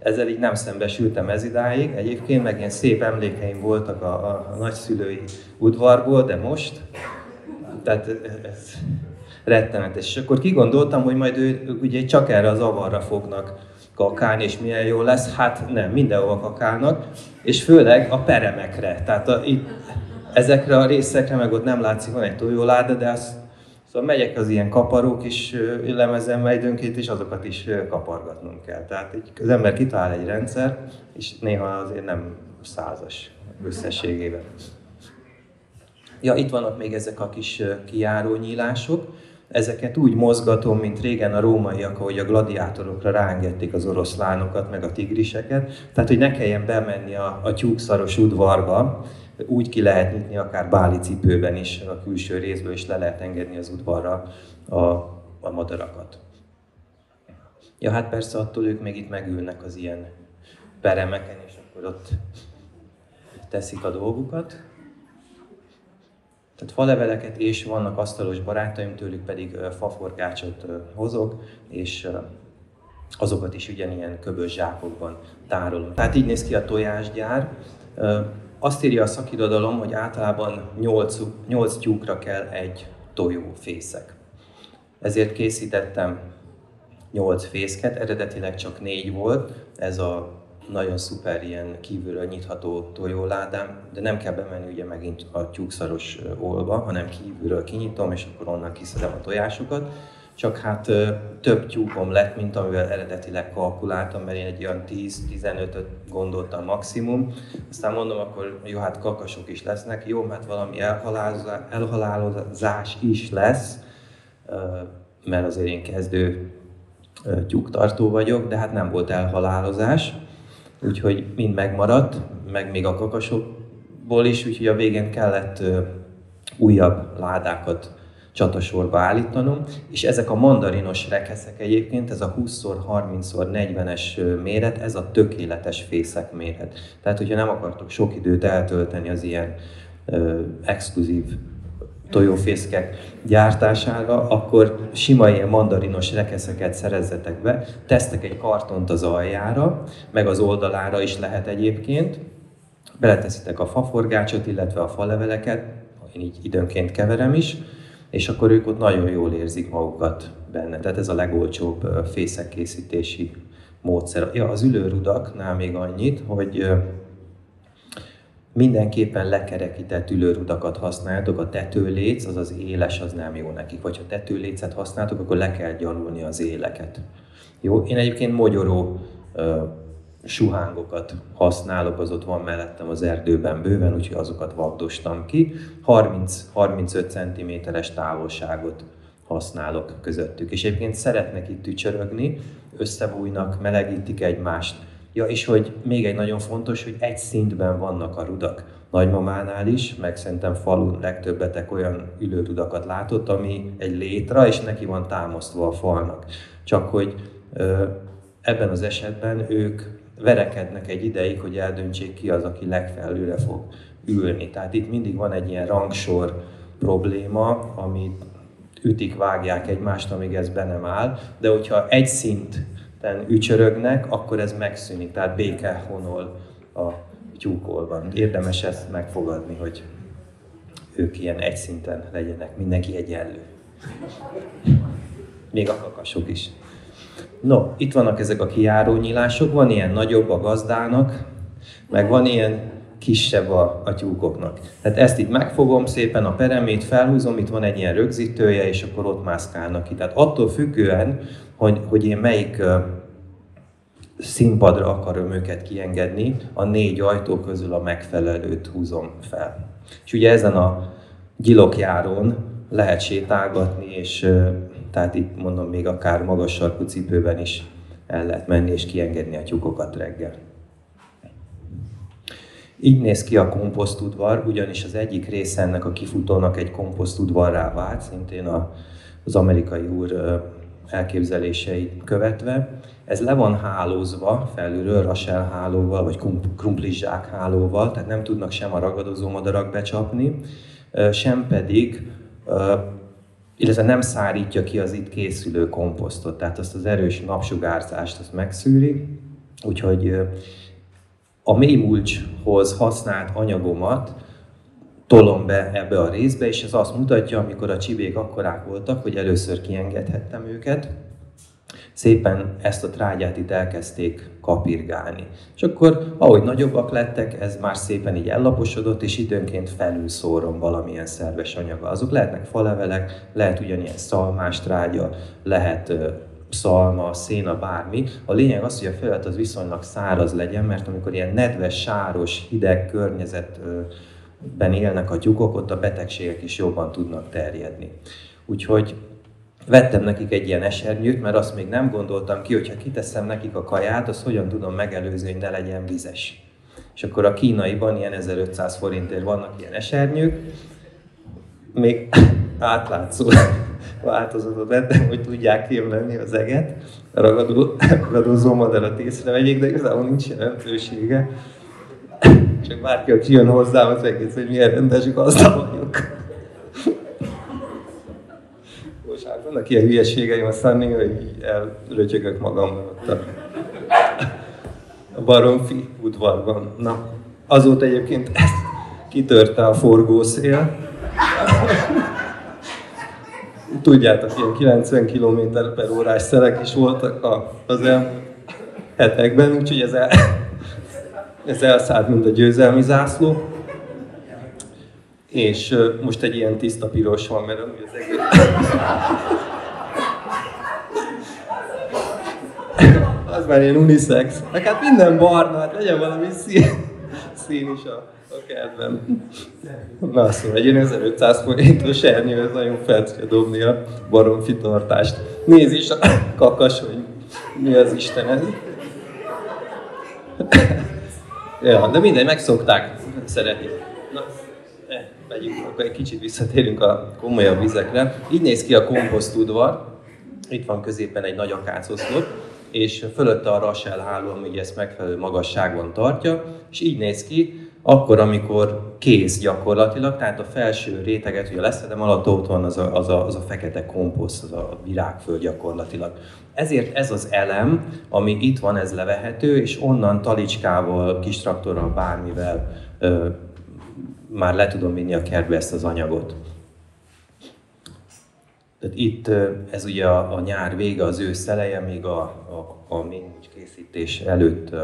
ezzel így nem szembesültem ez idáig. Egyébként meg ilyen szép emlékeim voltak a, a, nagyszülői udvarból, de most, tehát ez rettenetes. És akkor kigondoltam, hogy majd ő, ugye csak erre az avarra fognak kakálni, és milyen jó lesz. Hát nem, mindenhol kakálnak, és főleg a peremekre. Tehát a, itt, ezekre a részekre meg ott nem látszik, van egy tojóláda, de az, szóval megyek az ilyen kaparók is lemezem időnként, és azokat is kapargatnunk kell. Tehát az ember kitalál egy rendszer, és néha azért nem százas összességében. Ja, itt vannak még ezek a kis kijáró nyílások. Ezeket úgy mozgatom, mint régen a rómaiak, ahogy a gladiátorokra ráengedték az oroszlánokat, meg a tigriseket. Tehát, hogy ne kelljen bemenni a, a tyúkszaros udvarba, úgy ki lehet nyitni akár báli cipőben is, a külső részből is le lehet engedni az udvarra a, a madarakat. Ja, hát persze attól ők még itt megülnek az ilyen peremeken, és akkor ott teszik a dolgukat. Tehát faleveleket és vannak asztalos barátaim, tőlük pedig faforgácsot hozok, és azokat is ugyanilyen köbös zsákokban tárolom. Tehát így néz ki a tojásgyár. Azt írja a szakirodalom, hogy általában 8, 8 tyúkra kell egy tojófészek. Ezért készítettem 8 fészket, eredetileg csak 4 volt, ez a nagyon szuper ilyen kívülről nyitható tojóládám, de nem kell bemenni ugye megint a tyúkszaros olba, hanem kívülről kinyitom, és akkor onnan kiszedem a tojásokat. Csak hát több tyúkom lett, mint amivel eredetileg kalkuláltam, mert én egy olyan 10-15-öt gondoltam maximum. Aztán mondom, akkor jó, hát kakasok is lesznek, jó, hát valami elhalálozás is lesz, mert azért én kezdő tyúktartó vagyok, de hát nem volt elhalálozás úgyhogy mind megmaradt, meg még a kakasokból is, úgyhogy a végén kellett újabb ládákat csatasorba állítanom, és ezek a mandarinos rekeszek egyébként, ez a 20x30x40-es méret, ez a tökéletes fészek méret. Tehát, hogyha nem akartok sok időt eltölteni az ilyen ö, exkluzív tojófészkek gyártására, akkor sima ilyen mandarinos rekeszeket szerezzetek be, tesztek egy kartont az aljára, meg az oldalára is lehet egyébként, beleteszitek a faforgácsot, illetve a faleveleket, én így időnként keverem is, és akkor ők ott nagyon jól érzik magukat benne. Tehát ez a legolcsóbb fészekkészítési módszer. Ja, az ülőrudaknál még annyit, hogy mindenképpen lekerekített ülőrudakat használtok, a tetőléc, az az éles, az nem jó nekik. Vagy ha tetőlécet használtok, akkor le kell gyalulni az éleket. Jó, én egyébként mogyoró suhángokat használok, az ott van mellettem az erdőben bőven, úgyhogy azokat vagdostam ki. 30-35 cm-es távolságot használok közöttük. És egyébként szeretnek itt tücsörögni, összebújnak, melegítik egymást, Ja, és hogy még egy nagyon fontos, hogy egy szintben vannak a rudak. Nagymamánál is, meg szerintem falun legtöbbetek olyan ülőrudakat látott, ami egy létra, és neki van támasztva a falnak. Csak hogy ebben az esetben ők verekednek egy ideig, hogy eldöntsék ki az, aki legfelülre fog ülni. Tehát itt mindig van egy ilyen rangsor probléma, amit ütik, vágják egymást, amíg ez be nem áll, de hogyha egy szint ücsörögnek, akkor ez megszűnik, tehát béke honol a tyúkolban. Érdemes ezt megfogadni, hogy ők ilyen egy szinten legyenek, mindenki egyenlő. Még a kakasok is. No, itt vannak ezek a kijáró nyílások, van ilyen nagyobb a gazdának, meg van ilyen kisebb a, a tyúkoknak. Tehát ezt itt megfogom szépen, a peremét felhúzom, itt van egy ilyen rögzítője, és akkor ott mászkálnak ki. Tehát attól függően, hogy, hogy én melyik színpadra akarom őket kiengedni, a négy ajtó közül a megfelelőt húzom fel. És ugye ezen a gyilokjáron lehet sétálgatni, és tehát itt mondom még akár magas sarkú cipőben is el lehet menni és kiengedni a tyúkokat reggel. Így néz ki a komposztudvar, ugyanis az egyik része ennek a kifutónak egy komposztudvarrá vált, szintén az amerikai úr elképzeléseit követve. Ez le van hálózva felülről, rasel hálóval, vagy krumplizsák hálóval, tehát nem tudnak sem a ragadozó madarak becsapni, sem pedig, illetve nem szárítja ki az itt készülő komposztot, tehát azt az erős napsugárzást azt megszűri, úgyhogy a mulchhoz használt anyagomat tolom be ebbe a részbe, és ez azt mutatja, amikor a csibék akkorák voltak, hogy először kiengedhettem őket. Szépen ezt a trágyát itt elkezdték kapirgálni. És akkor, ahogy nagyobbak lettek, ez már szépen így ellaposodott, és időnként felülszórom valamilyen szerves anyaga. Azok lehetnek falevelek, lehet ugyanilyen szalmás trágya, lehet szalma, széna, bármi. A lényeg az, hogy a felület az viszonylag száraz legyen, mert amikor ilyen nedves, sáros, hideg környezetben élnek a tyúkok, ott a betegségek is jobban tudnak terjedni. Úgyhogy vettem nekik egy ilyen esernyőt, mert azt még nem gondoltam ki, hogy ha kiteszem nekik a kaját, az hogyan tudom megelőzni, hogy ne legyen vizes. És akkor a kínaiban ilyen 1500 forintért vannak ilyen esernyők, még (laughs) átlátszó (laughs) változatot vettem, hogy tudják kiemleni az eget, ragadó, ragadozó madarat észrevegyék, de igazából nincs jelentősége. Csak bárki, aki jön hozzám, az egész, hogy milyen rendes gazda vagyok. Most vannak ilyen hülyeségeim, aztán néha így elrötyögök magamban ott a, a baromfi udvarban. Na, azóta egyébként ezt kitörte a forgószél. Tudjátok, ilyen 90 km per órás szelek is voltak az elmúlt hetekben, úgyhogy ez, el, ez elszállt, mint a győzelmi zászló. És most egy ilyen tiszta piros van, mert az egész... az már ilyen unisex. Meg hát minden barna, hát legyen valami szín, szín is a, a kedvem. Na szóval egy 1500 forintos ernyő, ez nagyon fel tudja dobni a baromfi tartást. Nézd is a kakas, hogy mi az Isten ez. ja, de mindegy, megszokták szeretni. Na, eh, megyünk, akkor egy kicsit visszatérünk a komolyabb vizekre. Így néz ki a komposztudvar. Itt van középen egy nagy akácoszlop, és fölötte a rasel háló, ami ezt megfelelő magasságon tartja, és így néz ki, akkor, amikor kész gyakorlatilag, tehát a felső réteget, ugye leszedem alatt ott van az a, az a, az a fekete komposzt, az a virágföld gyakorlatilag. Ezért ez az elem, ami itt van, ez levehető, és onnan talicskával, kis traktorral, bármivel ö, már le tudom vinni a kertbe ezt az anyagot. Tehát itt ez ugye a, a nyár vége, az ősz eleje, még a, a, a készítés előtt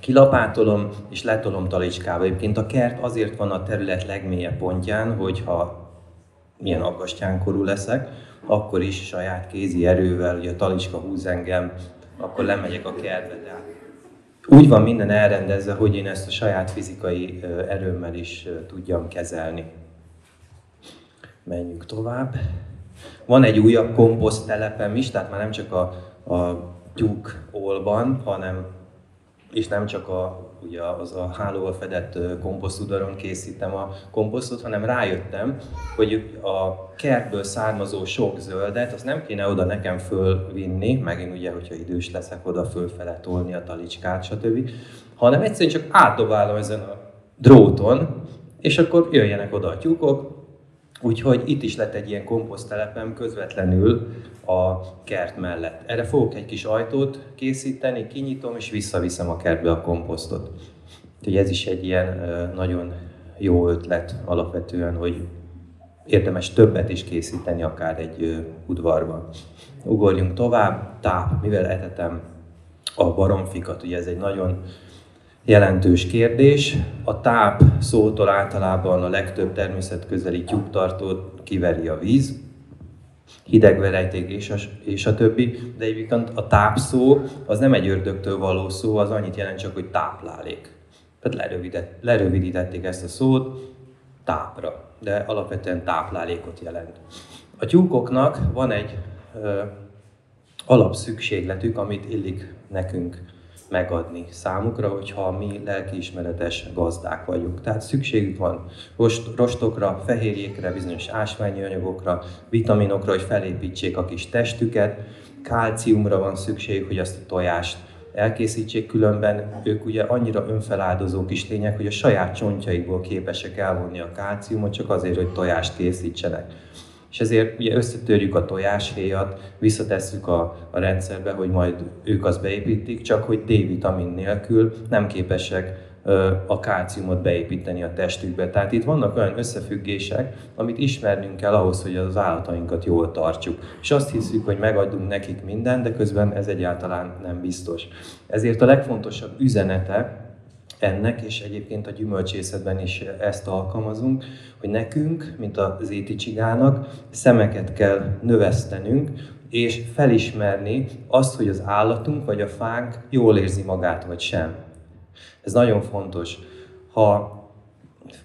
kilapátolom és letolom talicskába. Egyébként a kert azért van a terület legmélyebb pontján, hogyha milyen aggastyánkorú leszek, akkor is saját kézi erővel, ugye a talicska húz engem, akkor lemegyek a kertbe. Tehát úgy van minden elrendezve, hogy én ezt a saját fizikai erőmmel is tudjam kezelni. Menjünk tovább. Van egy újabb komposzt telepem is, tehát már nem csak a, a tyúk olban, hanem és nem csak a, ugye az a hálóval fedett komposztudaron készítem a komposztot, hanem rájöttem, hogy a kertből származó sok zöldet, azt nem kéne oda nekem fölvinni, megint ugye, hogyha idős leszek, oda fölfele tolni a talicskát, stb., hanem egyszerűen csak átdobálom ezen a dróton, és akkor jöjjenek oda a tyúkok, Úgyhogy itt is lett egy ilyen komposztelepem közvetlenül a kert mellett. Erre fogok egy kis ajtót készíteni, kinyitom és visszaviszem a kertbe a komposztot. Úgyhogy ez is egy ilyen nagyon jó ötlet alapvetően, hogy érdemes többet is készíteni akár egy udvarban. Ugorjunk tovább, táp, mivel etetem a baromfikat, ugye ez egy nagyon jelentős kérdés. A táp szótól általában a legtöbb természetközeli tyúktartót kiveri a víz, hidegverejték és a, és a többi, de egyébként a tápszó az nem egy ördögtől való szó, az annyit jelent csak, hogy táplálék. Tehát lerövidítették ezt a szót tápra, de alapvetően táplálékot jelent. A tyúkoknak van egy ö, alapszükségletük, amit illik nekünk megadni számukra, hogyha mi lelkiismeretes gazdák vagyunk. Tehát szükségük van rost, rostokra, fehérjékre, bizonyos ásványi anyagokra, vitaminokra, hogy felépítsék a kis testüket, kálciumra van szükség, hogy azt a tojást elkészítsék, különben ők ugye annyira önfeláldozó kis lények, hogy a saját csontjaikból képesek elvonni a kálciumot csak azért, hogy tojást készítsenek és ezért ugye összetörjük a tojáshéjat, visszatesszük a, a rendszerbe, hogy majd ők azt beépítik, csak hogy D-vitamin nélkül nem képesek a kálciumot beépíteni a testükbe. Tehát itt vannak olyan összefüggések, amit ismernünk kell ahhoz, hogy az állatainkat jól tartsuk. És azt hiszük, hogy megadunk nekik mindent, de közben ez egyáltalán nem biztos. Ezért a legfontosabb üzenete ennek, és egyébként a gyümölcsészetben is ezt alkalmazunk, hogy nekünk, mint az éti csigának, szemeket kell növesztenünk, és felismerni azt, hogy az állatunk vagy a fánk jól érzi magát vagy sem. Ez nagyon fontos. Ha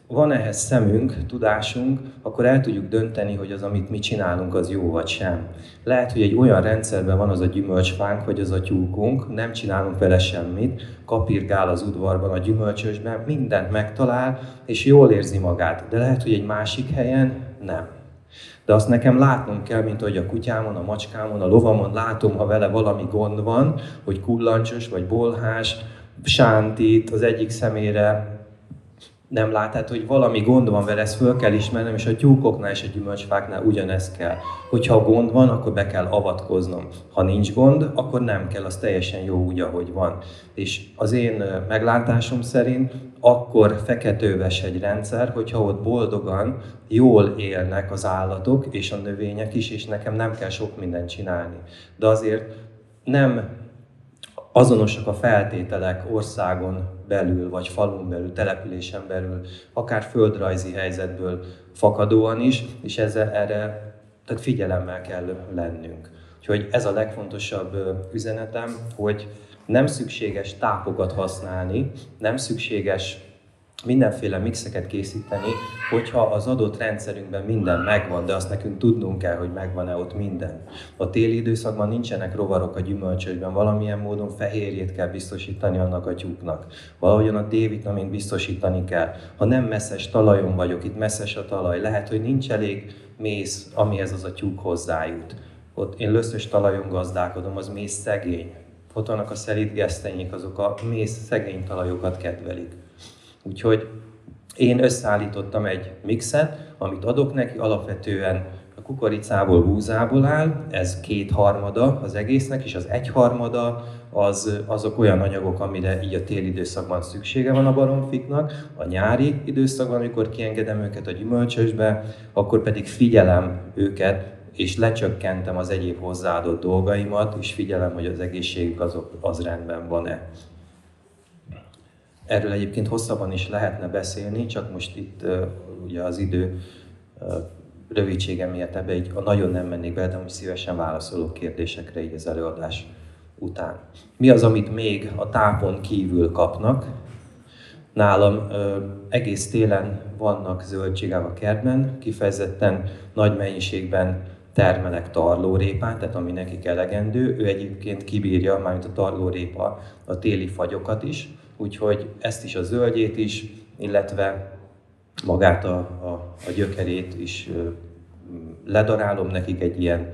van ehhez szemünk, tudásunk, akkor el tudjuk dönteni, hogy az, amit mi csinálunk, az jó vagy sem. Lehet, hogy egy olyan rendszerben van az a gyümölcsfánk, vagy az a tyúkunk, nem csinálunk vele semmit, kapirgál az udvarban, a gyümölcsösben, mindent megtalál, és jól érzi magát. De lehet, hogy egy másik helyen nem. De azt nekem látnom kell, mint hogy a kutyámon, a macskámon, a lovamon látom, ha vele valami gond van, hogy kullancsos vagy bolhás, sántít az egyik szemére, nem lát, tehát hogy valami gond van vele, ezt föl kell ismernem, és a tyúkoknál és a gyümölcsfáknál ugyanezt kell. Hogyha gond van, akkor be kell avatkoznom. Ha nincs gond, akkor nem kell, az teljesen jó úgy, ahogy van. És az én meglátásom szerint akkor feketőves egy rendszer, hogyha ott boldogan, jól élnek az állatok és a növények is, és nekem nem kell sok mindent csinálni. De azért nem azonosak a feltételek országon belül, vagy falun belül, településen belül, akár földrajzi helyzetből fakadóan is, és ezzel, erre tehát figyelemmel kell lennünk. Úgyhogy ez a legfontosabb üzenetem, hogy nem szükséges tápokat használni, nem szükséges mindenféle mixeket készíteni, hogyha az adott rendszerünkben minden megvan, de azt nekünk tudnunk kell, hogy megvan-e ott minden. A téli időszakban nincsenek rovarok a gyümölcsösben, valamilyen módon fehérjét kell biztosítani annak a tyúknak. Valahogyan a D-vitamint biztosítani kell. Ha nem messzes talajon vagyok, itt messzes a talaj, lehet, hogy nincs elég mész, amihez az a tyúk hozzájut. Ott én löszös talajon gazdálkodom, az mész szegény. Ott vannak a szelít gesztenyék, azok a mész szegény talajokat kedvelik. Úgyhogy én összeállítottam egy mixet, amit adok neki, alapvetően a kukoricából, búzából áll, ez kétharmada az egésznek, és az egyharmada az, azok olyan anyagok, amire így a téli időszakban szüksége van a baromfiknak, a nyári időszakban, amikor kiengedem őket a gyümölcsösbe, akkor pedig figyelem őket, és lecsökkentem az egyéb hozzáadott dolgaimat, és figyelem, hogy az egészségük azok, az rendben van-e. Erről egyébként hosszabban is lehetne beszélni, csak most itt ugye az idő rövidsége miatt ebbe így, a nagyon nem mennék be, de most szívesen válaszolok kérdésekre így az előadás után. Mi az, amit még a tápon kívül kapnak? Nálam uh, egész télen vannak zöldségek a kertben, kifejezetten nagy mennyiségben termelek tarlórépát, tehát ami nekik elegendő. Ő egyébként kibírja, mármint a tarlórépa, a téli fagyokat is, úgyhogy ezt is a zöldjét is, illetve magát a, a, a gyökerét is ledarálom nekik egy ilyen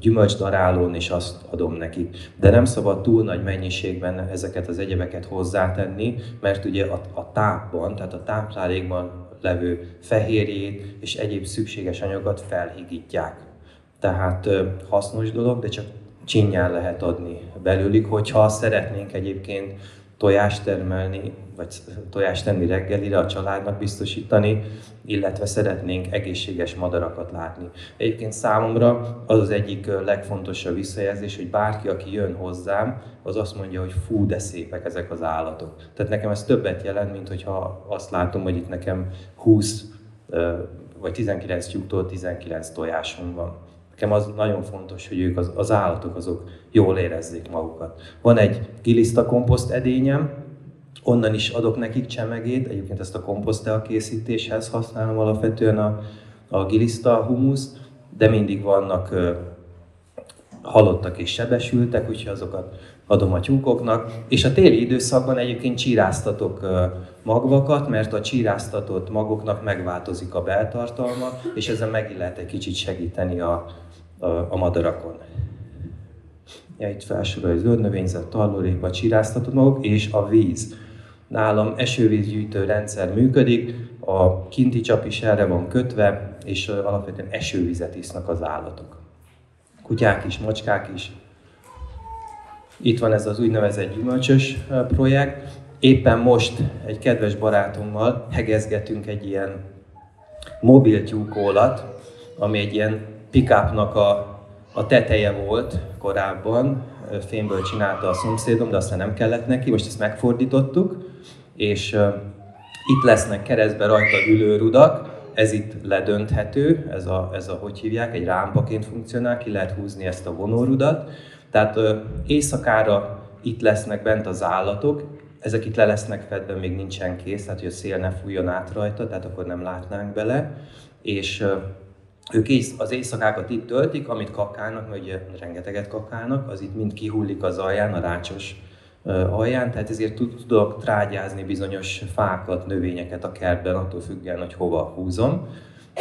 gyümölcsdarálón, és azt adom nekik. De nem szabad túl nagy mennyiségben ezeket az egyebeket hozzátenni, mert ugye a, a tápban, tehát a táplálékban levő fehérjét és egyéb szükséges anyagokat felhigítják. Tehát hasznos dolog, de csak csinyán lehet adni belőlük, hogyha szeretnénk egyébként tojást termelni, vagy tojást tenni reggelire a családnak biztosítani, illetve szeretnénk egészséges madarakat látni. Egyébként számomra az az egyik legfontosabb visszajelzés, hogy bárki, aki jön hozzám, az azt mondja, hogy fú, de szépek ezek az állatok. Tehát nekem ez többet jelent, mint hogyha azt látom, hogy itt nekem 20 vagy 19 tyúktól 19 tojásom van. Nekem az nagyon fontos, hogy ők az, az állatok azok jól érezzék magukat. Van egy giliszta komposzt edényem, onnan is adok nekik csemegét, egyébként ezt a komposztel készítéshez használom alapvetően a, a giliszta humuszt, de mindig vannak ö, halottak és sebesültek, úgyhogy azokat adom a tyúkoknak. És a téli időszakban egyébként csíráztatok ö, magvakat, mert a csíráztatott magoknak megváltozik a beltartalma, és ezzel meg lehet egy kicsit segíteni a, a, madarakon. Ja, itt felsorolja zöld növényzet, tarlórépa, csiráztatott magok, és a víz. Nálam esővízgyűjtő rendszer működik, a kinti csap is erre van kötve, és alapvetően esővizet isznak az állatok. Kutyák is, macskák is. Itt van ez az úgynevezett gyümölcsös projekt, éppen most egy kedves barátommal hegezgetünk egy ilyen mobil tyúkólat, ami egy ilyen pickupnak a, a teteje volt korábban, fémből csinálta a szomszédom, de aztán nem kellett neki, most ezt megfordítottuk, és uh, itt lesznek keresztbe rajta ülőrudak, ez itt ledönthető, ez a, ez a hogy hívják, egy rámpaként funkcionál, ki lehet húzni ezt a vonórudat. Tehát uh, éjszakára itt lesznek bent az állatok, ezek itt le lesznek fedve, még nincsen kész, tehát hogy a szél ne fújjon át rajta, tehát akkor nem látnánk bele. És uh, ők az éjszakákat itt töltik, amit kakálnak, mert ugye rengeteget kakálnak, az itt mind kihullik az alján, a rácsos alján, tehát ezért tudok trágyázni bizonyos fákat, növényeket a kertben, attól függően, hogy hova húzom.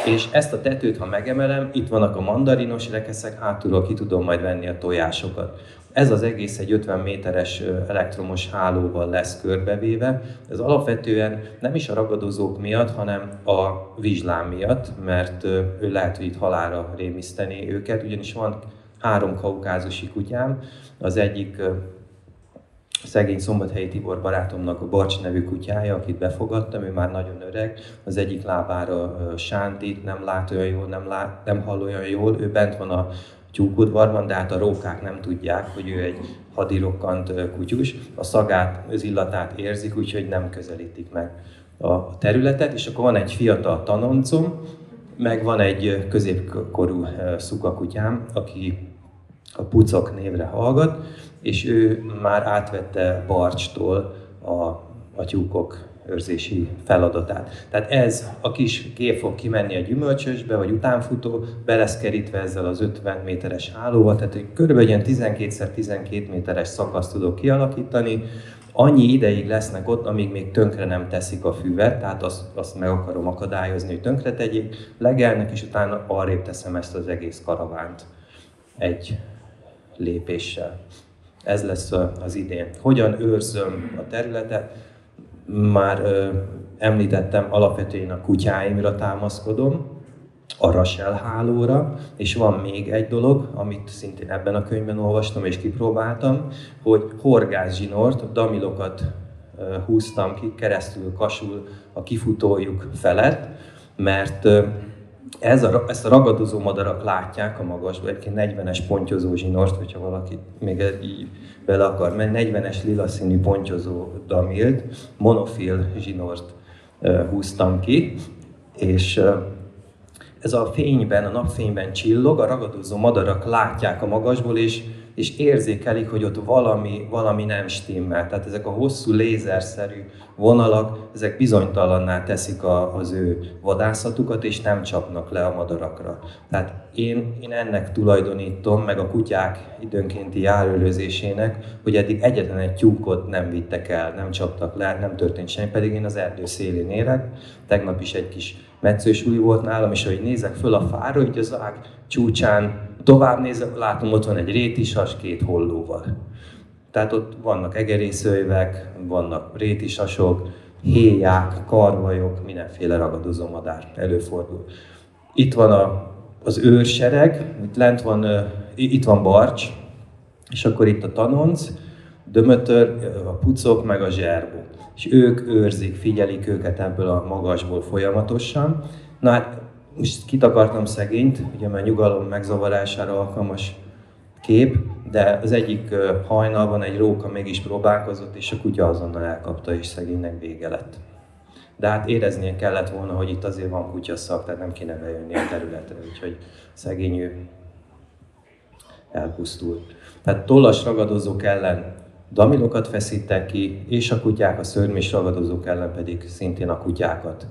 És ezt a tetőt, ha megemelem, itt vannak a mandarinos rekeszek, hátulról ki tudom majd venni a tojásokat. Ez az egész egy 50 méteres elektromos hálóval lesz körbevéve. Ez alapvetően nem is a ragadozók miatt, hanem a vizslám miatt, mert ő lehet, hogy itt halára rémiszteni őket, ugyanis van három kaukázusi kutyám, az egyik szegény Szombathelyi Tibor barátomnak a Barcs nevű kutyája, akit befogadtam, ő már nagyon öreg, az egyik lábára sántít, nem lát olyan jól, nem, lát, nem hall olyan jól, ő bent van a tyúkudvarban, de hát a rókák nem tudják, hogy ő egy hadirokkant kutyus. A szagát, az illatát érzik, úgyhogy nem közelítik meg a területet, és akkor van egy fiatal tanoncom, meg van egy középkorú szukakutyám, aki a Pucok névre hallgat, és ő már átvette Barcstól a, a tyúkok őrzési feladatát. Tehát ez a kis gép fog kimenni a gyümölcsösbe, vagy utánfutó, be lesz kerítve ezzel az 50 méteres hálóval, tehát hogy körülbelül ilyen 12x12 méteres szakaszt tudok kialakítani, annyi ideig lesznek ott, amíg még tönkre nem teszik a füvet, tehát azt, azt meg akarom akadályozni, hogy tönkre tegyék, legelnek, és utána arrébb teszem ezt az egész karavánt egy lépéssel. Ez lesz az idén. Hogyan őrzöm a területet? Már ö, említettem, alapvetően a kutyáimra támaszkodom, a Rachel hálóra, és van még egy dolog, amit szintén ebben a könyvben olvastam és kipróbáltam, hogy horgászsinort, damilokat húztam ki keresztül kasul a kifutójuk felett, mert ez a, ezt a ragadozó madarak látják a magasba, egyébként 40-es pontyozó zsinort, hogyha valaki még így bele akar menni, 40-es lila színű pontyozó damilt, monofil zsinort húztam ki, és ez a fényben, a napfényben csillog, a ragadozó madarak látják a magasból, és és érzékelik, hogy ott valami, valami nem stimmel. Tehát ezek a hosszú lézerszerű vonalak, ezek bizonytalanná teszik a, az ő vadászatukat, és nem csapnak le a madarakra. Tehát én, én ennek tulajdonítom, meg a kutyák időnkénti járőrözésének, hogy eddig egyetlen egy tyúkot nem vittek el, nem csaptak le, nem történt semmi, pedig én az erdő szélén élek. Tegnap is egy kis metszős volt nálam, és ahogy nézek föl a fára, hogy az ág csúcsán Tovább nézek, látom, ott van egy rétisas két hollóval. Tehát ott vannak egerészőjvek, vannak rétisasok, héják, karvajok, mindenféle ragadozó madár előfordul. Itt van a, az őrsereg, itt lent van, itt van Barcs, és akkor itt a tanonc, Dömötör, a pucok, meg a zserbó. És ők őrzik, figyelik őket ebből a magasból folyamatosan. Na hát most kitakartam szegényt, ugye már nyugalom megzavarására alkalmas kép, de az egyik hajnalban egy róka mégis próbálkozott, és a kutya azonnal elkapta, és szegénynek vége lett. De hát éreznie kellett volna, hogy itt azért van kutyaszak, tehát nem kéne bejönni a területre, úgyhogy szegény ő elpusztult. Tehát tollas ragadozók ellen damilokat feszítek ki, és a kutyák, a szörmés ragadozók ellen pedig szintén a kutyákat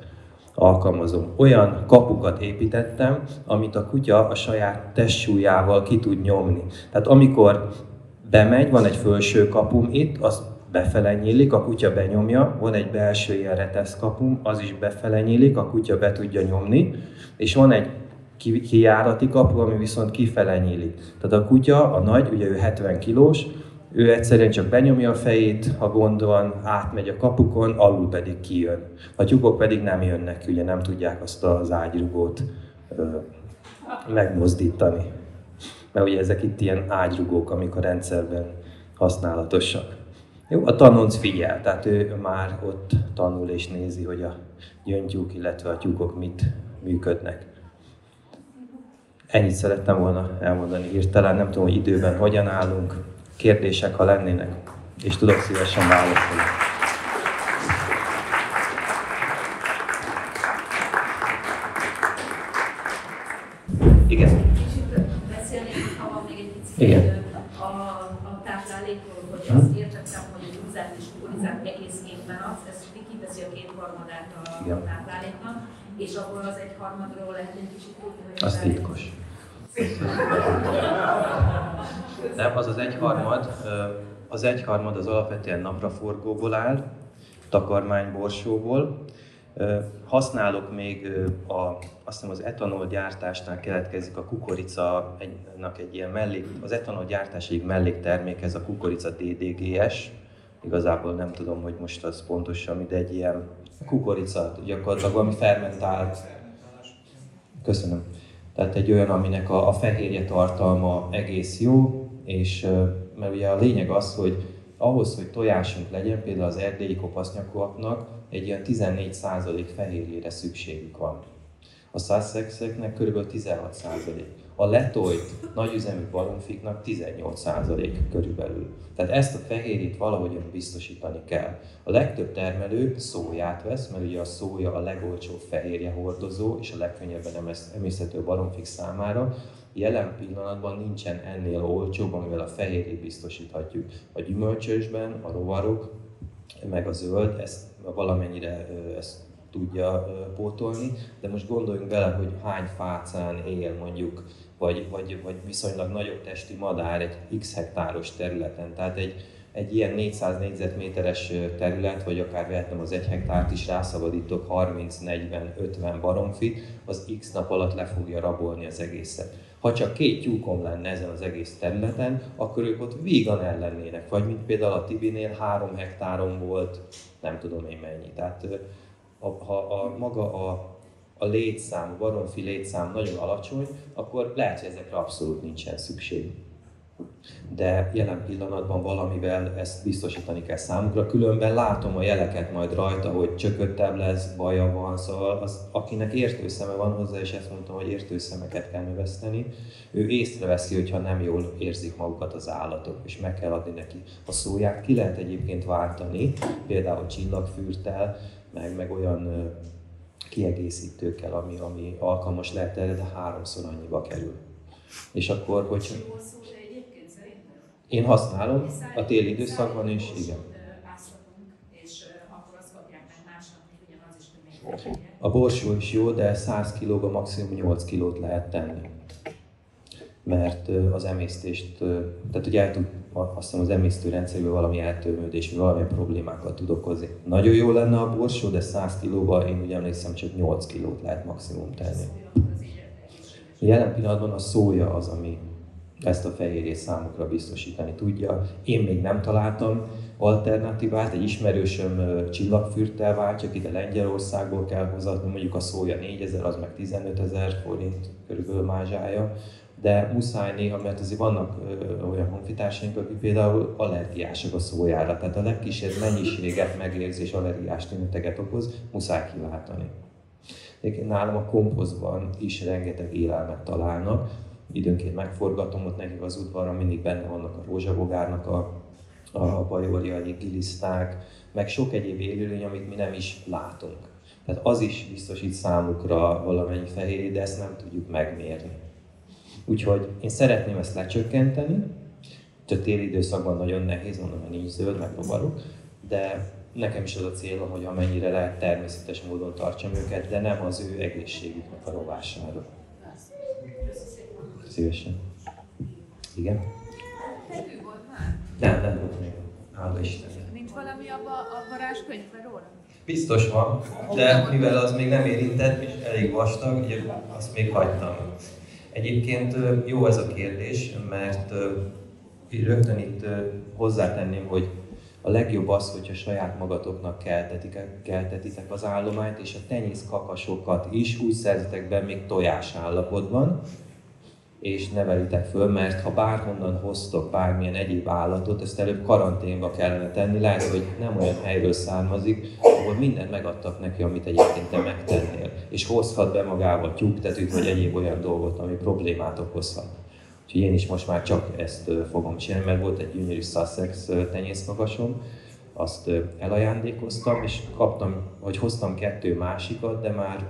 alkalmazom. Olyan kapukat építettem, amit a kutya a saját testsúlyával ki tud nyomni. Tehát amikor bemegy, van egy felső kapum itt, az befele nyílik, a kutya benyomja, van egy belső ilyen retesz kapum, az is befele nyílik, a kutya be tudja nyomni, és van egy kijárati kapu, ami viszont kifele nyílik. Tehát a kutya, a nagy, ugye ő 70 kilós, ő egyszerűen csak benyomja a fejét, ha gond van, átmegy a kapukon, alul pedig kijön. A tyúkok pedig nem jönnek, ugye nem tudják azt az ágyrugót ö, megmozdítani. Mert ugye ezek itt ilyen ágyrugók, amik a rendszerben használatosak. Jó, a tanonc figyel, tehát ő már ott tanul és nézi, hogy a gyöngytyúk, illetve a tyúkok mit működnek. Ennyit szerettem volna elmondani hirtelen, nem tudom, hogy időben hogyan állunk, kérdések, ha lennének, és tudok szívesen válaszolni. Igen. beszélnék, ha van még egy picit Igen. a, a táplálékról, hogy azt értettem, hogy a húzát és kukoricát egészképpen adsz, ez kiveszi a kétharmadát a Igen. tápláléknak, és akkor az egy harmadról lehet egy kicsit tudni, hogy az titkos. Nem, az az egyharmad, az egyharmad az alapvetően napraforgóból áll, takarmányborsóból. Használok még a, azt hiszem az etanol gyártásnál keletkezik a kukorica egy ilyen mellék, az etanol gyártás egyik melléktermék, ez a kukorica DDGS. Igazából nem tudom, hogy most az pontosan, de egy ilyen kukorica, gyakorlatilag valami fermentált Köszönöm. Tehát egy olyan, aminek a, a fehérje tartalma egész jó, és mert ugye a lényeg az, hogy ahhoz, hogy tojásunk legyen, például az erdélyi kopasznyakúaknak egy ilyen 14% fehérjére szükségük van. A Sussexeknek kb. 16%. A letolt nagyüzemű baromfiknak 18% körülbelül. Tehát ezt a fehérjét valahogyan biztosítani kell. A legtöbb termelő szóját vesz, mert ugye a szója a legolcsóbb fehérje hordozó és a legkönnyebben emészhető baromfik számára. Jelen pillanatban nincsen ennél olcsóbb, amivel a fehérjét biztosíthatjuk. A gyümölcsösben a rovarok, meg a zöld, ezt valamennyire ezt tudja pótolni, de most gondoljunk bele, hogy hány fácán él mondjuk, vagy, vagy, vagy viszonylag nagyobb testi madár egy x hektáros területen. Tehát egy, egy ilyen 400 négyzetméteres terület, vagy akár vehetem az egy hektárt is, rászabadítok 30, 40, 50 baromfit, az x nap alatt le fogja rabolni az egészet. Ha csak két tyúkom lenne ezen az egész területen, akkor ők ott vígan el lennének. Vagy mint például a Tibinél három hektáron volt, nem tudom én mennyi. Tehát ha a, maga a, a létszám, a baromfi létszám nagyon alacsony, akkor lehet, hogy ezekre abszolút nincsen szükség. De jelen pillanatban valamivel ezt biztosítani kell számukra, különben látom a jeleket majd rajta, hogy csököttebb lesz, baja van, szóval az, akinek értőszeme van hozzá, és ezt mondtam, hogy értőszemeket kell növeszteni, ő észreveszi, hogyha nem jól érzik magukat az állatok, és meg kell adni neki a szóját. Ki lehet egyébként váltani, például csillagfűrtel, meg, meg olyan kiegészítőkkel, ami, ami alkalmas lehet erre, de háromszor annyiba kerül. És akkor, hogy Hosszú, de egyébként szerintem. Én használom a téli időszakban is, igen. A borsó is jó, de 100 kg maximum 8 kilót lehet tenni. Mert az emésztést, tehát hogy el tud, azt hiszem az emésztőrendszerből valami eltömődés, vagy valamilyen problémákat tud okozni. Nagyon jó lenne a borsó, de 100 kilóban én úgy emlékszem csak 8 kilót lehet maximum tenni. Jelen pillanatban a szója az, ami ezt a fehérjét számukra biztosítani tudja. Én még nem találtam alternatívát, egy ismerősöm csillagfürttel váltja, ide Lengyelországból kell hozatni, mondjuk a szója 4000, az meg 15 ezer forint körülbelül mázsája, de muszáj néha, mert azért vannak ö, olyan honfitársaink, akik például allergiások a szójára, tehát a legkisebb mennyiséget megérzi és allergiás tüneteket okoz, muszáj kiváltani. Nálam a komposztban is rengeteg élelmet találnak. Időnként megforgatom ott nekik az udvarra, mindig benne vannak a rózsabogárnak a, a bajorjai, giliszták, meg sok egyéb élőlény, amit mi nem is látunk. Tehát az is biztosít számukra valamennyi fehérjét, de ezt nem tudjuk megmérni. Úgyhogy én szeretném ezt lecsökkenteni, a téli időszakban nagyon nehéz, mondom, hogy nincs zöld, meg rovarok, de nekem is az a célom, hogy amennyire lehet természetes módon tartsam őket, de nem az ő egészségüknek a rovására. Szívesen. Igen? Hegű volt már? Nem, nem volt még. Hála Istennek. Nincs valami abba a varázskönyvben róla? Biztos van, de mivel az még nem érintett, és elég vastag, ugye azt még hagytam. Egyébként jó ez a kérdés, mert rögtön itt hozzátenném, hogy a legjobb az, hogyha saját magatoknak keltetik, keltetitek az állományt, és a tenyész kakasokat is úgy szerzitek be még tojás állapotban, és nevelitek föl, mert ha bárhonnan hoztok bármilyen egyéb állatot, ezt előbb karanténba kellene tenni, lehet, hogy nem olyan helyről származik, ahol mindent megadtak neki, amit egyébként te megtennél, és hozhat be magával tyúktetűt, vagy egyéb olyan dolgot, ami problémát okozhat. Úgyhogy én is most már csak ezt fogom csinálni, mert volt egy gyönyörű Sussex tenyészmagasom, azt elajándékoztam, és kaptam, hogy hoztam kettő másikat, de már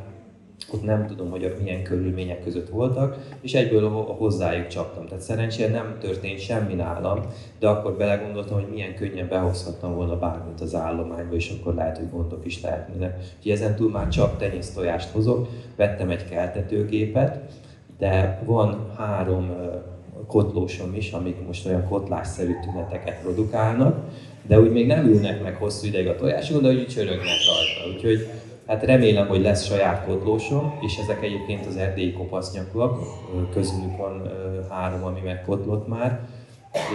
ott nem tudom, hogy milyen körülmények között voltak, és egyből hozzájuk csaptam. Tehát szerencsére nem történt semmi nálam, de akkor belegondoltam, hogy milyen könnyen behozhattam volna bármit az állományba, és akkor lehet, hogy gondok is lehetnének. Úgyhogy ezen túl már csak tenyésztojást hozok, vettem egy keltetőgépet, de van három kotlósom is, amik most olyan kotlásszerű tüneteket produkálnak, de úgy még nem ülnek meg hosszú ideig a tojásokon, de úgy csörögnek rajta. Úgyhogy Hát remélem, hogy lesz saját kotlósom, és ezek egyébként az erdélyi kopasznyakúak, közülük van három, ami megkotlott már,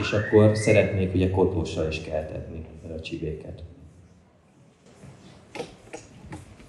és akkor szeretnék ugye kotlóssal is keltetni a csibéket.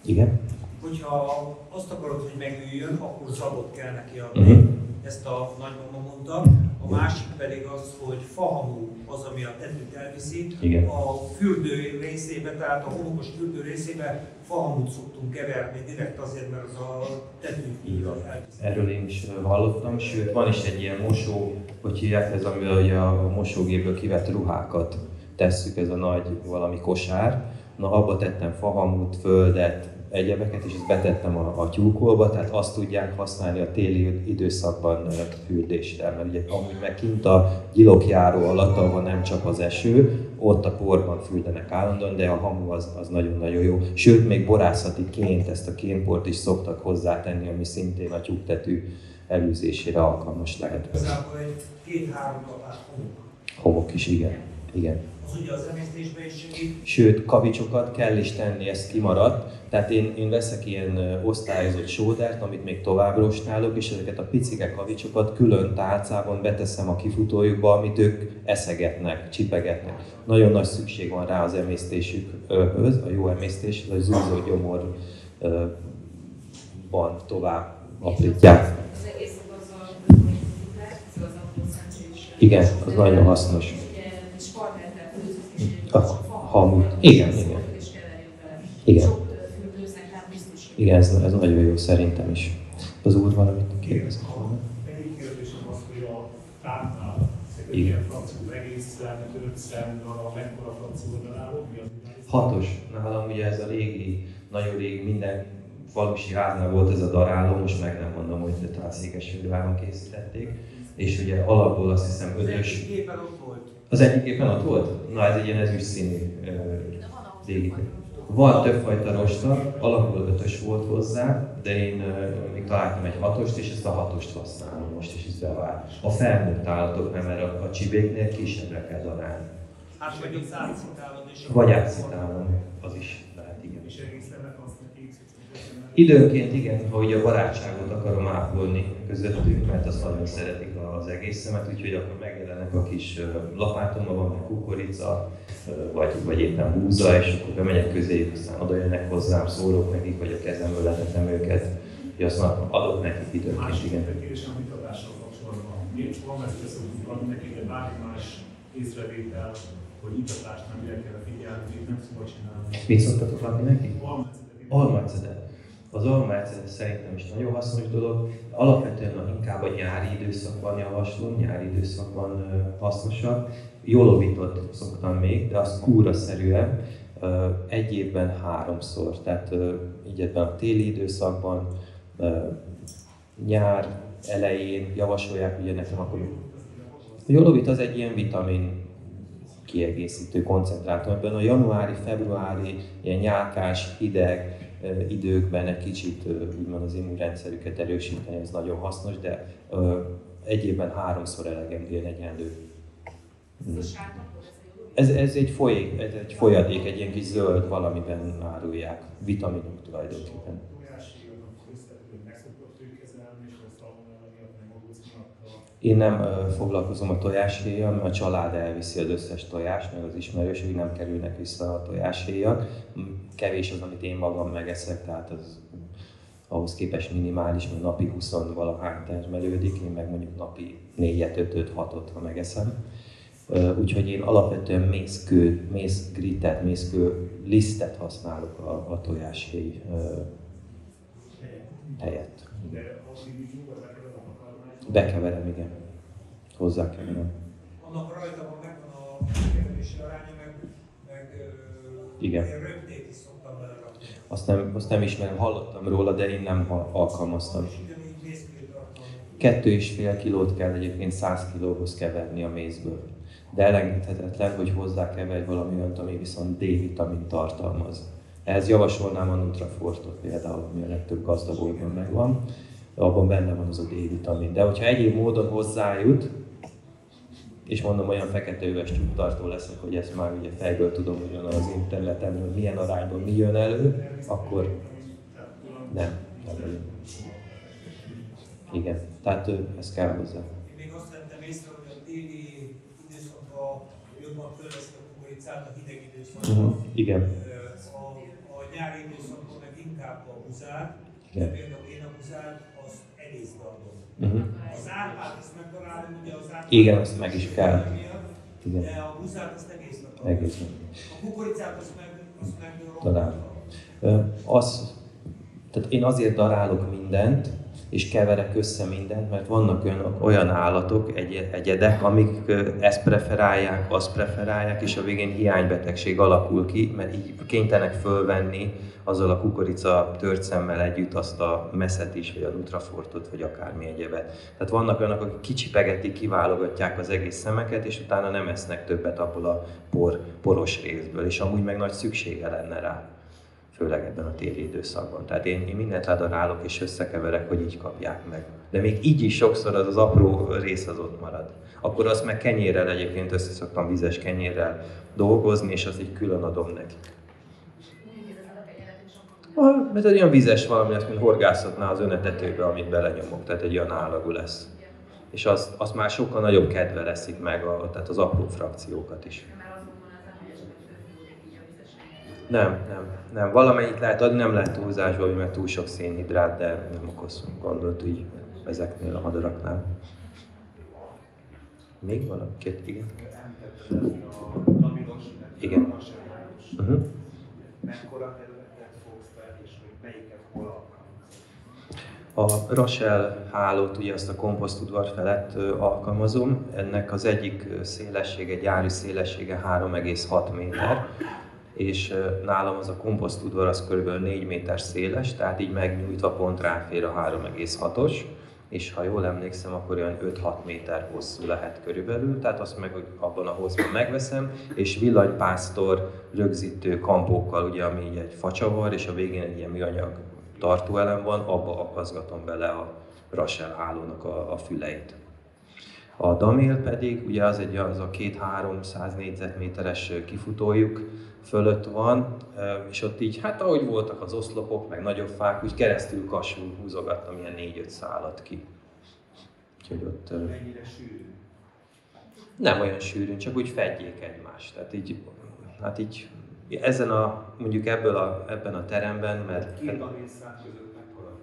Igen? Hogyha azt akarod, hogy megüljön, akkor zabot kell neki adni. Uh-huh. Ezt a nagymama mondta. A másik pedig az, hogy fahamú az, ami a tetőt elviszi. Igen. A fürdő részébe, tehát a homokos fürdő részébe fahamut szoktunk keverni direkt azért, mert az a tetőt így van. Erről én is hallottam, sőt van is egy ilyen mosó, hogy hívják ez, amivel a mosógéből kivett ruhákat tesszük, ez a nagy valami kosár. Na, abba tettem fahamut, földet, egyebeket, és ezt betettem a, a tyúkolba, tehát azt tudják használni a téli időszakban fürdésre, mert ugye amúgy meg kint a gyilokjáró alatt, ahol nem csak az eső, ott a porban fürdenek állandóan, de a hamu az, az nagyon-nagyon jó. Sőt, még borászati ként ezt a kénport is szoktak hozzátenni, ami szintén a tyúktetű előzésére alkalmas lehet. Igazából egy két-három homok. Homok is, igen. igen az ugye az emésztésben is segít. Sőt, kavicsokat kell is tenni, ez kimaradt. Tehát én, én veszek ilyen osztályozott sódert, amit még tovább rostálok, és ezeket a picike kavicsokat külön tálcában beteszem a kifutójukba, amit ők eszegetnek, csipegetnek. Nagyon nagy szükség van rá az emésztésükhöz, a jó emésztéshez, a zúzó gyomorban tovább aprítják. Igen, az nagyon hasznos. A hamut. Igen, igen. Igen. Igen, ez, ez nagyon jó szerintem is. Az úr valamit kérdez. Egyik kérdésem az, hogy a tárnál ilyen francia egészen, ötszem, a mekkora francia daráló, mi az? Hatos. Nálam ugye ez a régi, nagyon régi, minden falusi háznál volt ez a daráló, most meg nem mondom, hogy talán Székesfehérváron készítették. És ugye alapból azt hiszem ötös... Az egyik éppen ott volt? Na, ez egy ilyen ezüst színű régi. Van többfajta rosta, alapból ötös volt hozzá, de én uh, még találtam egy hatost, és ezt a hatost használom most is, is bevált. A felnőtt állatoknál, mert a, a csibéknél kisebbre kell darálni. Hát vagy átszitálod is. Vagy átszitálom, az is lehet, igen. És Időnként igen, hogy a barátságot akarom ápolni közöttünk, mert azt nagyon szeretik az egészemet, úgyhogy akkor megjelennek a kis lapátomban, van meg kukorica, vagy, vagy éppen búza, és akkor bemegyek közé, aztán oda jönnek hozzám, szólok nekik, vagy a kezemből letetem őket, hogy azt adok nekik időnként, Másik igen. Másik mitatással kapcsolatban. Miért van adni nekik, de bármi más észrevétel, hogy itatásnál mire kell figyelni, nem szabad csinálni. Mit szoktatok adni nekik? Almecedet. Az almácet szerintem is nagyon hasznos dolog. Alapvetően inkább a nyári időszakban javaslom, nyári időszakban hasznosabb. Jolovitot szoktam még, de az kúra-szerűen egy évben háromszor. Tehát így ebben a téli időszakban, nyár elején javasolják ugye nekem akkor. A jolovit az egy ilyen vitamin kiegészítő koncentrátum. Ebben a januári, februári, ilyen nyálkás, hideg, időkben egy kicsit úgymond az immunrendszerüket erősíteni, ez nagyon hasznos, de egy évben háromszor elegendő egyenlő. Ez, ez egy, folyék, ez egy folyadék, egy ilyen kis zöld valamiben árulják, vitaminok tulajdonképpen. Én nem foglalkozom a tojáshéjjal, mert a család elviszi az összes tojást, meg az ismerőség nem kerülnek vissza a tojáshéjak. Kevés az, amit én magam megeszek, tehát az, ahhoz képest minimális, mert napi 20 valahány termelődik, én meg mondjuk napi 4-et, 5 6 ha megeszem. Úgyhogy én alapvetően mészkő, mészgritet, mészkő lisztet használok a, a tojáshéj helyett. Bekeverem, igen. Hozzákeverem. Annak rajta van, megvan a keverési aránya, meg, meg igen. röptét is szoktam belerakni. Azt nem, azt nem ismerem, hallottam róla, de én nem alkalmaztam. Kettő és fél kilót kell egyébként 100 kilóhoz keverni a mézből. De elengedhetetlen, hogy hozzá keverj valami olyat, ami viszont D-vitamin tartalmaz. Ehhez javasolnám a Nutrafortot például, ami a legtöbb gazdaboltban megvan. Abban benne van az a D-vitamin. De hogyha egyéb módon hozzájut, és mondom, olyan fekete üves csuktartó leszek, hogy ezt már ugye fejből tudom ugyan az interneten, hogy milyen arányban mi jön elő, akkor nem, nem Igen, tehát ez kell hozzá. Én még azt vettem észre, hogy a téli időszakban jobban fölveszik a kukoricát a hideg időszakban. Uh-huh. Igen. A, a nyári időszakban meg inkább a buzát. Igen. Például én a buzát azt egész darabon. Uh-huh. Az árpát ezt megtalálom, ugye az árpát... Igen, azt meg is kell. Igen. De a buzát azt egész nap. Egész nap. A kukoricát azt meg, azt meg Talán. Az, tehát én azért darálok mindent, és keverek össze mindent, mert vannak olyan, olyan állatok, egy, egyedek, amik ezt preferálják, azt preferálják, és a végén hiánybetegség alakul ki, mert így kénytelenek fölvenni azzal a kukorica törcemmel együtt azt a messzet is, vagy a nutrafortot, vagy akármi egyebet. Tehát vannak olyanok, akik kicsipegetik, kiválogatják az egész szemeket, és utána nem esznek többet abból a por, poros részből, és amúgy meg nagy szüksége lenne rá főleg ebben a téli időszakban. Tehát én, én mindent ledarálok és összekeverek, hogy így kapják meg. De még így is sokszor az az apró rész az ott marad. Akkor azt meg kenyérrel egyébként össze szoktam vizes kenyérrel dolgozni, és azt így külön adom nekik. Ah, mert egy olyan vizes valami, azt mint horgászatnál az önetetőbe, amit belenyomok, tehát egy olyan állagú lesz. És azt, azt már sokkal nagyobb kedve leszik meg, a, tehát az apró frakciókat is. Nem, nem, nem. Valamelyik lehet adni, nem lehet túlzásba, mert túl sok szénhidrát, de nem okoz gondot így ezeknél a madaraknál. Még van két? Igen. Igen. Uh-huh. Mekkora területet fogsz fel, és melyiket hol a Rachel hálót, ugye azt a komposztudvar felett alkalmazom. Ennek az egyik szélessége, gyári szélessége 3,6 méter, és nálam az a komposztudvar az kb. 4 méter széles, tehát így megnyújtva pont ráfér a 3,6-os, és ha jól emlékszem, akkor olyan 5-6 méter hosszú lehet körülbelül, tehát azt meg abban a hosszban megveszem, és villanypásztor rögzítő kampókkal, ugye, ami így egy facsavar, és a végén egy ilyen műanyag tartóelem van, abba akaszgatom bele a Rachel hálónak a, a füleit. A Damil pedig, ugye az egy az a 2-300 négyzetméteres kifutójuk, fölött van, és ott így, hát ahogy voltak az oszlopok, meg nagyobb fák, úgy keresztül kasul húzogattam ilyen négy-öt szálat ki. Úgyhogy ott... Mennyire sűrű? Nem olyan sűrűn, csak úgy fedjék egymást. Tehát így, hát így ezen a, mondjuk ebből a, ebben a teremben, mert... Két között mekkora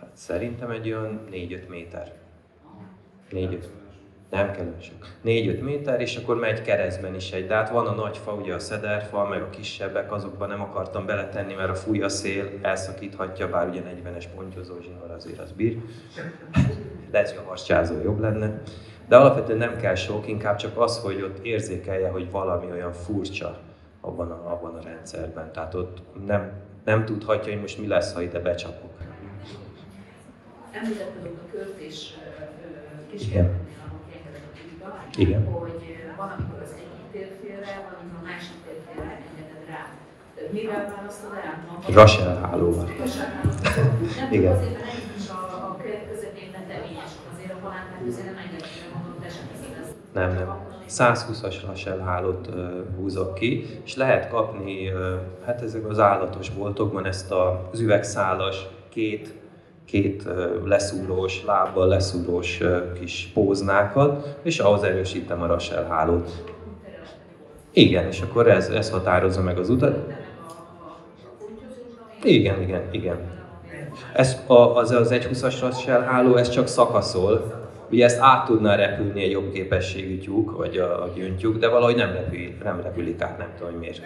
Hát szerintem egy olyan 4-5 méter. 4-5. Nem kell sok. 4-5 méter, és akkor megy keresztben is egy. De hát van a nagy fa, ugye a szederfa, meg a kisebbek, azokban nem akartam beletenni, mert a fúj a szél, elszakíthatja, bár ugye 40-es pontyozó zsinór azért az bír. Lehet, hogy a hascsázó jobb lenne. De alapvetően nem kell sok, inkább csak az, hogy ott érzékelje, hogy valami olyan furcsa abban a, abban a rendszerben. Tehát ott nem, nem tudhatja, hogy most mi lesz, ha ide becsapok. Említetted a kört és kísérletet igen. hogy van, amikor az egyik térfélre, van, amikor a másik térfélre engeded rá. Mivel választod el? Russell hálóval. Igen. Azért, mert egyik is a, a közepén leteményes, azért a halánkát azért nem engedhető, mondom, te sem Nem, nem. 120-as Russell hálót uh, húzok ki, és lehet kapni, uh, hát ezek az állatos boltokban ezt az üvegszálas két két leszúrós, lábbal leszúrós kis póznákat, és ahhoz erősítem a Rachel hálót. Igen, és akkor ez, ez határozza meg az utat. Igen, igen, igen. Ez a, az, az 1.20-as álló, ez csak szakaszol. Ugye ezt át tudná repülni egy jobb képességű tyúk, vagy a, a gyöngytyúk, de valahogy nem, repül, nem repülik át, nem tudom hogy miért.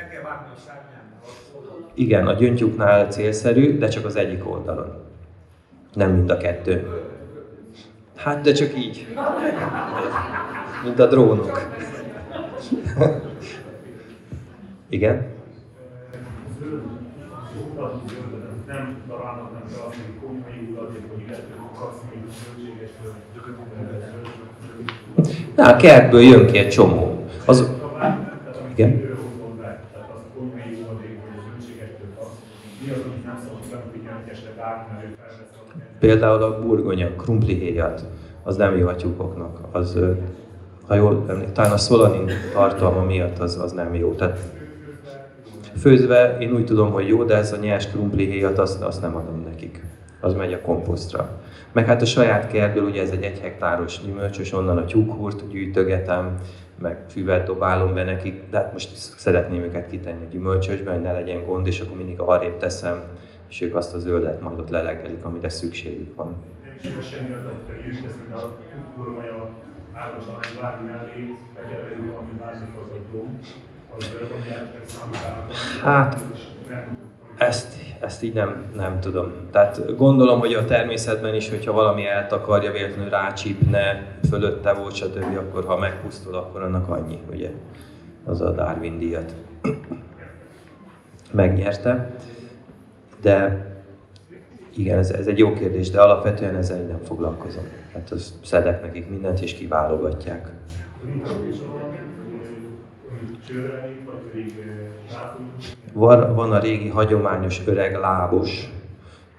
Igen, a gyöngytyúknál célszerű, de csak az egyik oldalon. Nem mind a kettő. Hát, de csak így. Mint a drónok. (laughs) Igen? Na, a kertből jön ki egy csomó. Az, Igen. Igen. Tehát az konyhai hulladékból, zöldségestől kapsz. Mi az, amit nem szabad felfigyelni, esetleg átmenő felvesz a például a burgonya, krumplihéjat, az nem jó a tyúkoknak. Az, ha jól emlékszem, talán a szolanin tartalma miatt az, az nem jó. Tehát főzve én úgy tudom, hogy jó, de ez a nyers krumplihéjat, azt, azt nem adom nekik. Az megy a komposztra. Meg hát a saját kertből, ugye ez egy egy hektáros gyümölcsös, onnan a tyúkhurt gyűjtögetem, meg füvet dobálom be nekik, de hát most szeretném őket kitenni a gyümölcsösbe, hogy ne legyen gond, és akkor mindig arrébb teszem, és ők azt a zöldet majd ott lelegelik, amire szükségük van. Hogy is teszünk a kurvaja államosan egy várni mellé, megjelölő, ami változtató, az ami elkezdett számítálnak. Hát, Ezt, ezt így nem, nem tudom. Tehát gondolom, hogy a természetben is, hogyha valami eltakarja, véletlenül rácsípne, fölötte volt, stb., akkor ha megpusztul, akkor annak annyi, ugye? Az a Darwin díjat. Megnyerte. De igen, ez, ez egy jó kérdés, de alapvetően ezzel én nem foglalkozom. Hát az szedek nekik mindent, és kiválogatják. Van, van a régi hagyományos öreg lábos,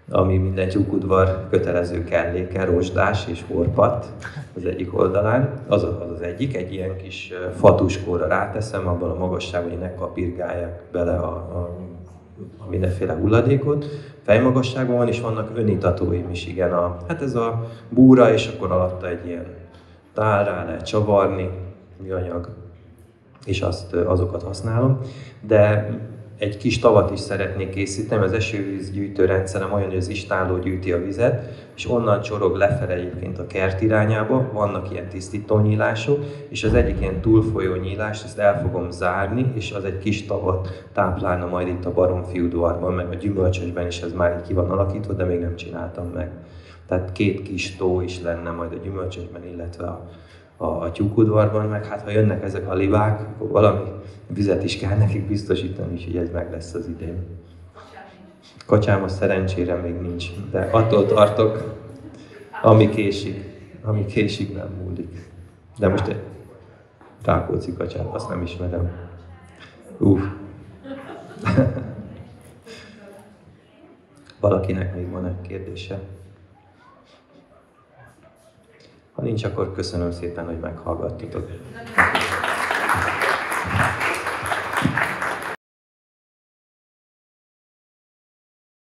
ami minden tyúkudvar kötelező kelléke, rozsdás és horpat az egyik oldalán. Az az, az egyik, egy ilyen kis fatuskóra ráteszem, abban a magasságban, hogy ne kapirgálják bele a, a, a mindenféle hulladékot. Fejmagasságban van, és vannak önitatóim is, igen. A, hát ez a búra, és akkor alatta egy ilyen tál, rá lehet csavarni, műanyag, és azt, azokat használom. De egy kis tavat is szeretnék készíteni, az esővízgyűjtő rendszerem olyan, hogy az istálló gyűjti a vizet, és onnan csorog lefele egyébként a kert irányába, vannak ilyen tisztító nyílások, és az egyik ilyen túlfolyó nyílást, ezt el fogom zárni, és az egy kis tavat táplálna majd itt a baromfiúdvarban, meg a gyümölcsösben is ez már így ki van alakítva, de még nem csináltam meg. Tehát két kis tó is lenne majd a gyümölcsösben, illetve a, a, a tyúkudvarban, meg hát ha jönnek ezek a libák, akkor valami vizet is kell nekik biztosítani, úgyhogy ez meg lesz az idén. Kacsám a szerencsére még nincs, de attól tartok, ami késik, ami késik nem múlik. De most egy Rákóczi kacsát, azt nem ismerem. Uff. (laughs) Valakinek még van egy kérdése? Ha nincs, akkor köszönöm szépen, hogy meghallgattatok.